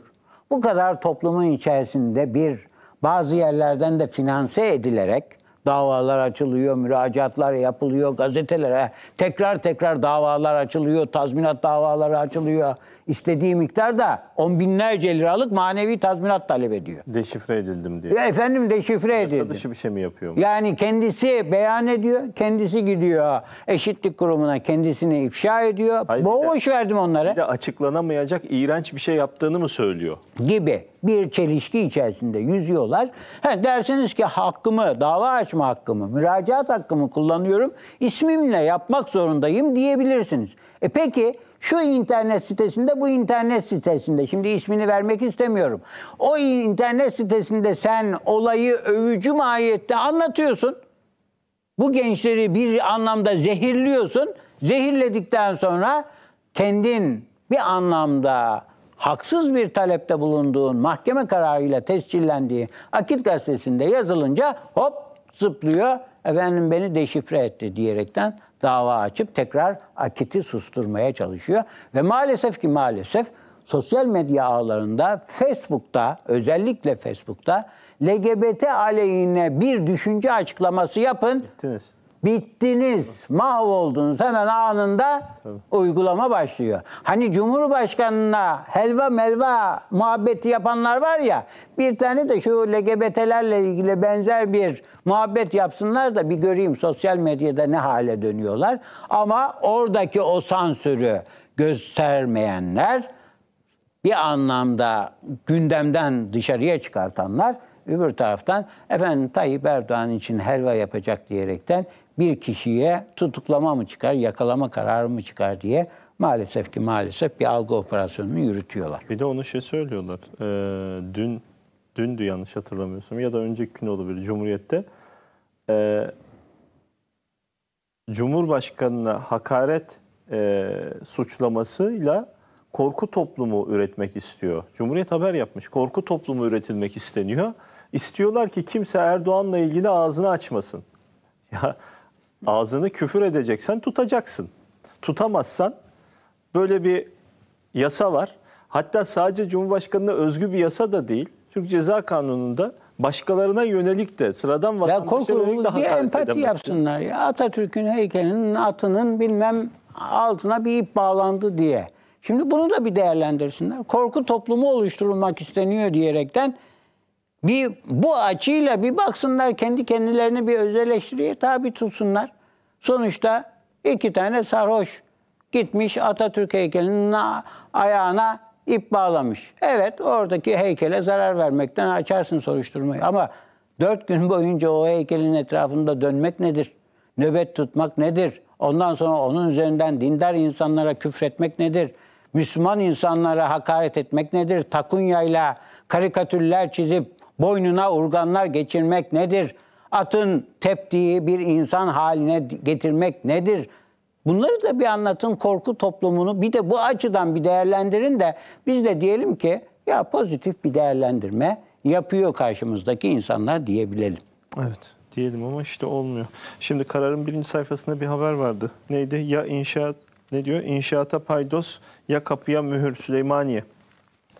bu kadar toplumun içerisinde bir bazı yerlerden de finanse edilerek davalar açılıyor, müracaatlar yapılıyor, gazetelere tekrar tekrar davalar açılıyor, tazminat davaları açılıyor. İstediği miktar da on binlerce liralık manevi tazminat talep ediyor. Deşifre edildim diye. Ya efendim deşifre Yasa edildi. dışı bir şey mi yapıyor mu? Yani kendisi beyan ediyor, kendisi gidiyor eşitlik kurumuna kendisini ifşa ediyor. Hayır, Boş verdim onlara Bir de açıklanamayacak iğrenç bir şey yaptığını mı söylüyor? gibi bir çelişki içerisinde yüzüyorlar. Ha, dersiniz ki hakkımı, dava açma hakkımı, müracaat hakkımı kullanıyorum, ismimle yapmak zorundayım diyebilirsiniz. E peki şu internet sitesinde, bu internet sitesinde, şimdi ismini vermek istemiyorum. O internet sitesinde sen olayı övücü mahiyette anlatıyorsun. Bu gençleri bir anlamda zehirliyorsun. Zehirledikten sonra kendin bir anlamda haksız bir talepte bulunduğun mahkeme kararıyla tescillendiği Akit gazetesinde yazılınca hop zıplıyor. Efendim beni deşifre etti diyerekten dava açıp tekrar Akit'i susturmaya çalışıyor. Ve maalesef ki maalesef sosyal medya ağlarında Facebook'ta özellikle Facebook'ta LGBT aleyhine bir düşünce açıklaması yapın. Bittiniz. Bittiniz, mahvoldunuz. Hemen anında uygulama başlıyor. Hani Cumhurbaşkanına helva melva muhabbeti yapanlar var ya, bir tane de şu LGBT'lerle ilgili benzer bir muhabbet yapsınlar da bir göreyim sosyal medyada ne hale dönüyorlar. Ama oradaki o sansürü göstermeyenler bir anlamda gündemden dışarıya çıkartanlar öbür taraftan efendim Tayyip Erdoğan için helva yapacak diyerekten bir kişiye tutuklama mı çıkar, yakalama kararı mı çıkar diye maalesef ki maalesef bir algı operasyonunu yürütüyorlar. Bir de onu şey söylüyorlar. Ee, dün dündü yanlış hatırlamıyorsam ya da önceki gün olabilir Cumhuriyet'te. Ee, Cumhurbaşkanına hakaret e, suçlamasıyla korku toplumu üretmek istiyor. Cumhuriyet haber yapmış. Korku toplumu üretilmek isteniyor. İstiyorlar ki kimse Erdoğan'la ilgili ağzını açmasın. Ya ağzını küfür edeceksen tutacaksın. Tutamazsan böyle bir yasa var. Hatta sadece Cumhurbaşkanı'na özgü bir yasa da değil. Türk Ceza Kanunu'nda başkalarına yönelik de sıradan Ya vatandaşa yönelik de hakaret empati edemezsin. yapsınlar ya. Atatürk'ün heykelinin atının bilmem altına bir ip bağlandı diye. Şimdi bunu da bir değerlendirsinler. Korku toplumu oluşturulmak isteniyor diyerekten bir bu açıyla bir baksınlar kendi kendilerini bir öz eleştiriye tabi tutsunlar. Sonuçta iki tane sarhoş gitmiş Atatürk heykelinin ayağına ip bağlamış. Evet oradaki heykele zarar vermekten açarsın soruşturmayı ama dört gün boyunca o heykelin etrafında dönmek nedir? Nöbet tutmak nedir? Ondan sonra onun üzerinden dindar insanlara küfretmek nedir? Müslüman insanlara hakaret etmek nedir? Takunyayla karikatürler çizip boynuna urganlar geçirmek nedir? Atın teptiği bir insan haline getirmek nedir? Bunları da bir anlatın korku toplumunu bir de bu açıdan bir değerlendirin de biz de diyelim ki ya pozitif bir değerlendirme yapıyor karşımızdaki insanlar diyebilelim. Evet diyelim ama işte olmuyor. Şimdi kararın birinci sayfasında bir haber vardı. Neydi? Ya inşaat ne diyor? İnşaata paydos ya kapıya mühür Süleymaniye.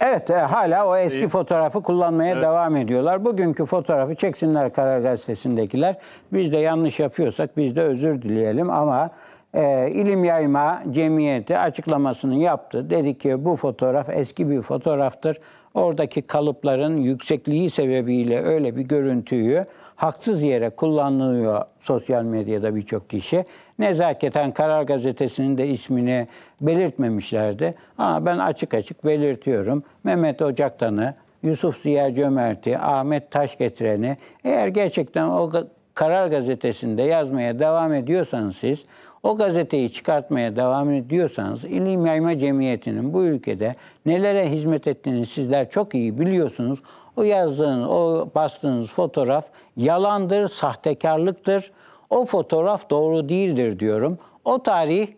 Evet e, hala o eski İyi. fotoğrafı kullanmaya devam ediyorlar. Bugünkü fotoğrafı çeksinler Karar Gazetesi'ndekiler. Biz de yanlış yapıyorsak biz de özür dileyelim ama e, İlim Yayma Cemiyeti açıklamasını yaptı. Dedi ki bu fotoğraf eski bir fotoğraftır. Oradaki kalıpların yüksekliği sebebiyle öyle bir görüntüyü haksız yere kullanılıyor sosyal medyada birçok kişi. Nezaketen Karar Gazetesi'nin de ismini belirtmemişlerdi. Ama ben açık açık belirtiyorum. Mehmet Ocaktan'ı, Yusuf Ziya Cömert'i, Ahmet Taşgetiren'i eğer gerçekten o Karar Gazetesi'nde yazmaya devam ediyorsanız siz, o gazeteyi çıkartmaya devam ediyorsanız İlim Yayma Cemiyeti'nin bu ülkede nelere hizmet ettiğini sizler çok iyi biliyorsunuz. O yazdığınız, o bastığınız fotoğraf yalandır, sahtekarlıktır. O fotoğraf doğru değildir diyorum. O tarih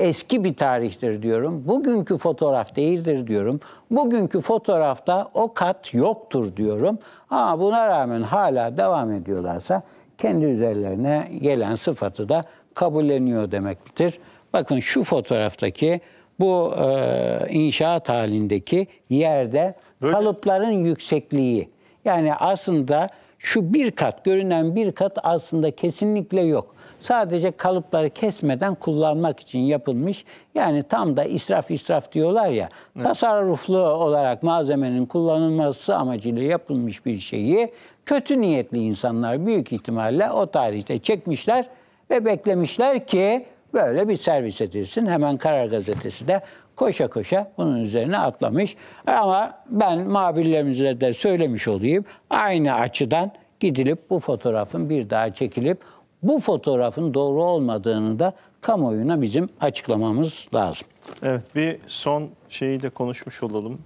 eski bir tarihtir diyorum. Bugünkü fotoğraf değildir diyorum. Bugünkü fotoğrafta o kat yoktur diyorum. Ama buna rağmen hala devam ediyorlarsa kendi üzerlerine gelen sıfatı da kabulleniyor demektir. Bakın şu fotoğraftaki bu e, inşaat halindeki yerde Böyle- kalıpların yüksekliği. Yani aslında şu bir kat, görünen bir kat aslında kesinlikle yok. Sadece kalıpları kesmeden kullanmak için yapılmış. Yani tam da israf israf diyorlar ya. Tasarruflu olarak malzemenin kullanılması amacıyla yapılmış bir şeyi kötü niyetli insanlar büyük ihtimalle o tarihte çekmişler ve beklemişler ki böyle bir servis edilsin. Hemen Karar Gazetesi de koşa koşa bunun üzerine atlamış. Ama ben muhabirlerimize de söylemiş olayım. Aynı açıdan gidilip bu fotoğrafın bir daha çekilip bu fotoğrafın doğru olmadığını da kamuoyuna bizim açıklamamız lazım. Evet bir son şeyi de konuşmuş olalım.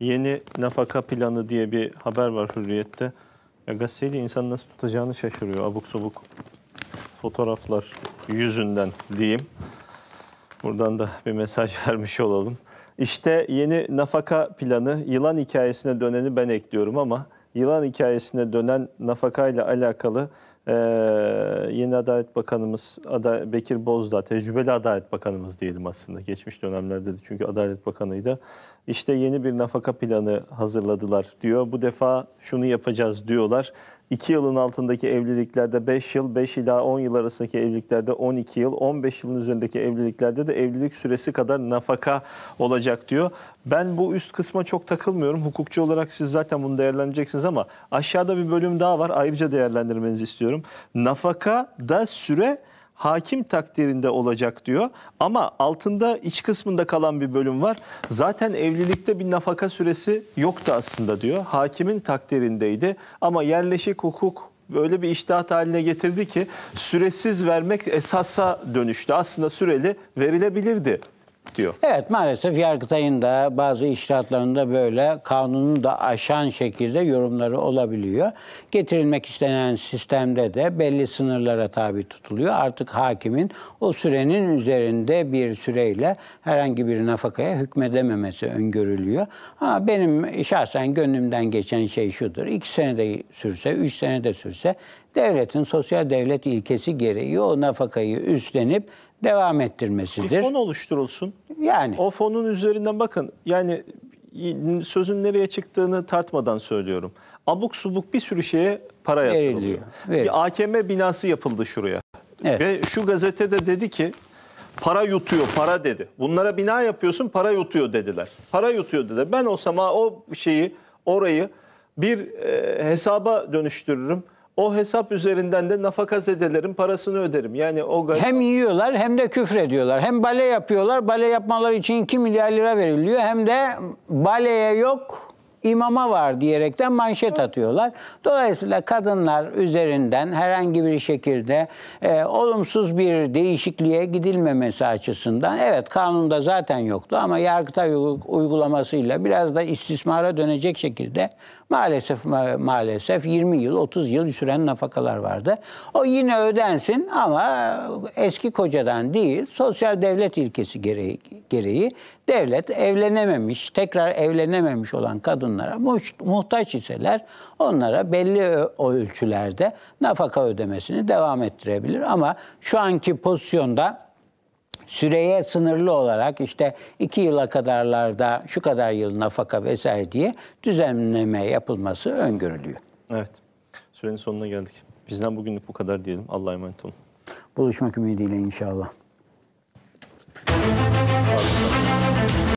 Yeni nafaka planı diye bir haber var Hürriyet'te. Ya gazeteyle insan nasıl tutacağını şaşırıyor. Abuk sabuk fotoğraflar yüzünden diyeyim. Buradan da bir mesaj vermiş olalım. İşte yeni nafaka planı yılan hikayesine döneni ben ekliyorum ama yılan hikayesine dönen nafakayla alakalı eee, yeni Adalet Bakanımız Ada, Bekir Bozdağ, tecrübeli Adalet Bakanımız diyelim aslında. Geçmiş dönemlerde de çünkü Adalet Bakanıydı. İşte yeni bir nafaka planı hazırladılar diyor. Bu defa şunu yapacağız diyorlar. 2 yılın altındaki evliliklerde 5 yıl, 5 ila 10 yıl arasındaki evliliklerde 12 yıl, 15 yılın üzerindeki evliliklerde de evlilik süresi kadar nafaka olacak diyor. Ben bu üst kısma çok takılmıyorum. Hukukçu olarak siz zaten bunu değerlendireceksiniz ama aşağıda bir bölüm daha var. Ayrıca değerlendirmenizi istiyorum. Nafaka da süre hakim takdirinde olacak diyor. Ama altında iç kısmında kalan bir bölüm var. Zaten evlilikte bir nafaka süresi yoktu aslında diyor. Hakimin takdirindeydi ama yerleşik hukuk böyle bir iştahat haline getirdi ki süresiz vermek esasa dönüştü. Aslında süreli verilebilirdi diyor. Evet maalesef Yargıtay'ın da bazı iştahatlarında böyle kanunu da aşan şekilde yorumları olabiliyor. Getirilmek istenen sistemde de belli sınırlara tabi tutuluyor. Artık hakimin o sürenin üzerinde bir süreyle herhangi bir nafakaya hükmedememesi öngörülüyor. Ama benim şahsen gönlümden geçen şey şudur. İki sene de sürse, üç sene de sürse devletin sosyal devlet ilkesi gereği o nafakayı üstlenip devam Bir ettirmesidir. fon oluşturulsun. Yani O fonun üzerinden bakın yani sözün nereye çıktığını tartmadan söylüyorum. Abuk subuk bir sürü şeye para yatırılıyor. Bir AKM binası yapıldı şuraya. Evet. Ve şu gazetede dedi ki para yutuyor, para dedi. Bunlara bina yapıyorsun, para yutuyor dediler. Para yutuyor dediler. Ben olsam o şeyi, orayı bir e, hesaba dönüştürürüm. O hesap üzerinden de nafaka zedelerin parasını öderim. Yani o gaz- hem yiyorlar hem de küfrediyorlar. Hem bale yapıyorlar. Bale yapmaları için 2 milyar lira veriliyor. Hem de baleye yok imama var diyerekten manşet atıyorlar. Dolayısıyla kadınlar üzerinden herhangi bir şekilde e, olumsuz bir değişikliğe gidilmemesi açısından evet kanunda zaten yoktu ama Yargıtay uy- uygulamasıyla biraz da istismara dönecek şekilde maalesef ma- maalesef 20 yıl 30 yıl süren nafakalar vardı. O yine ödensin ama eski kocadan değil sosyal devlet ilkesi gereği, gereği devlet evlenememiş, tekrar evlenememiş olan kadınlara muhtaç iseler onlara belli ölçülerde nafaka ödemesini devam ettirebilir. Ama şu anki pozisyonda süreye sınırlı olarak işte iki yıla kadarlarda şu kadar yıl nafaka vesaire diye düzenleme yapılması öngörülüyor. Evet. Sürenin sonuna geldik. Bizden bugünlük bu kadar diyelim. Allah'a emanet olun. Buluşmak ümidiyle inşallah. Pardon.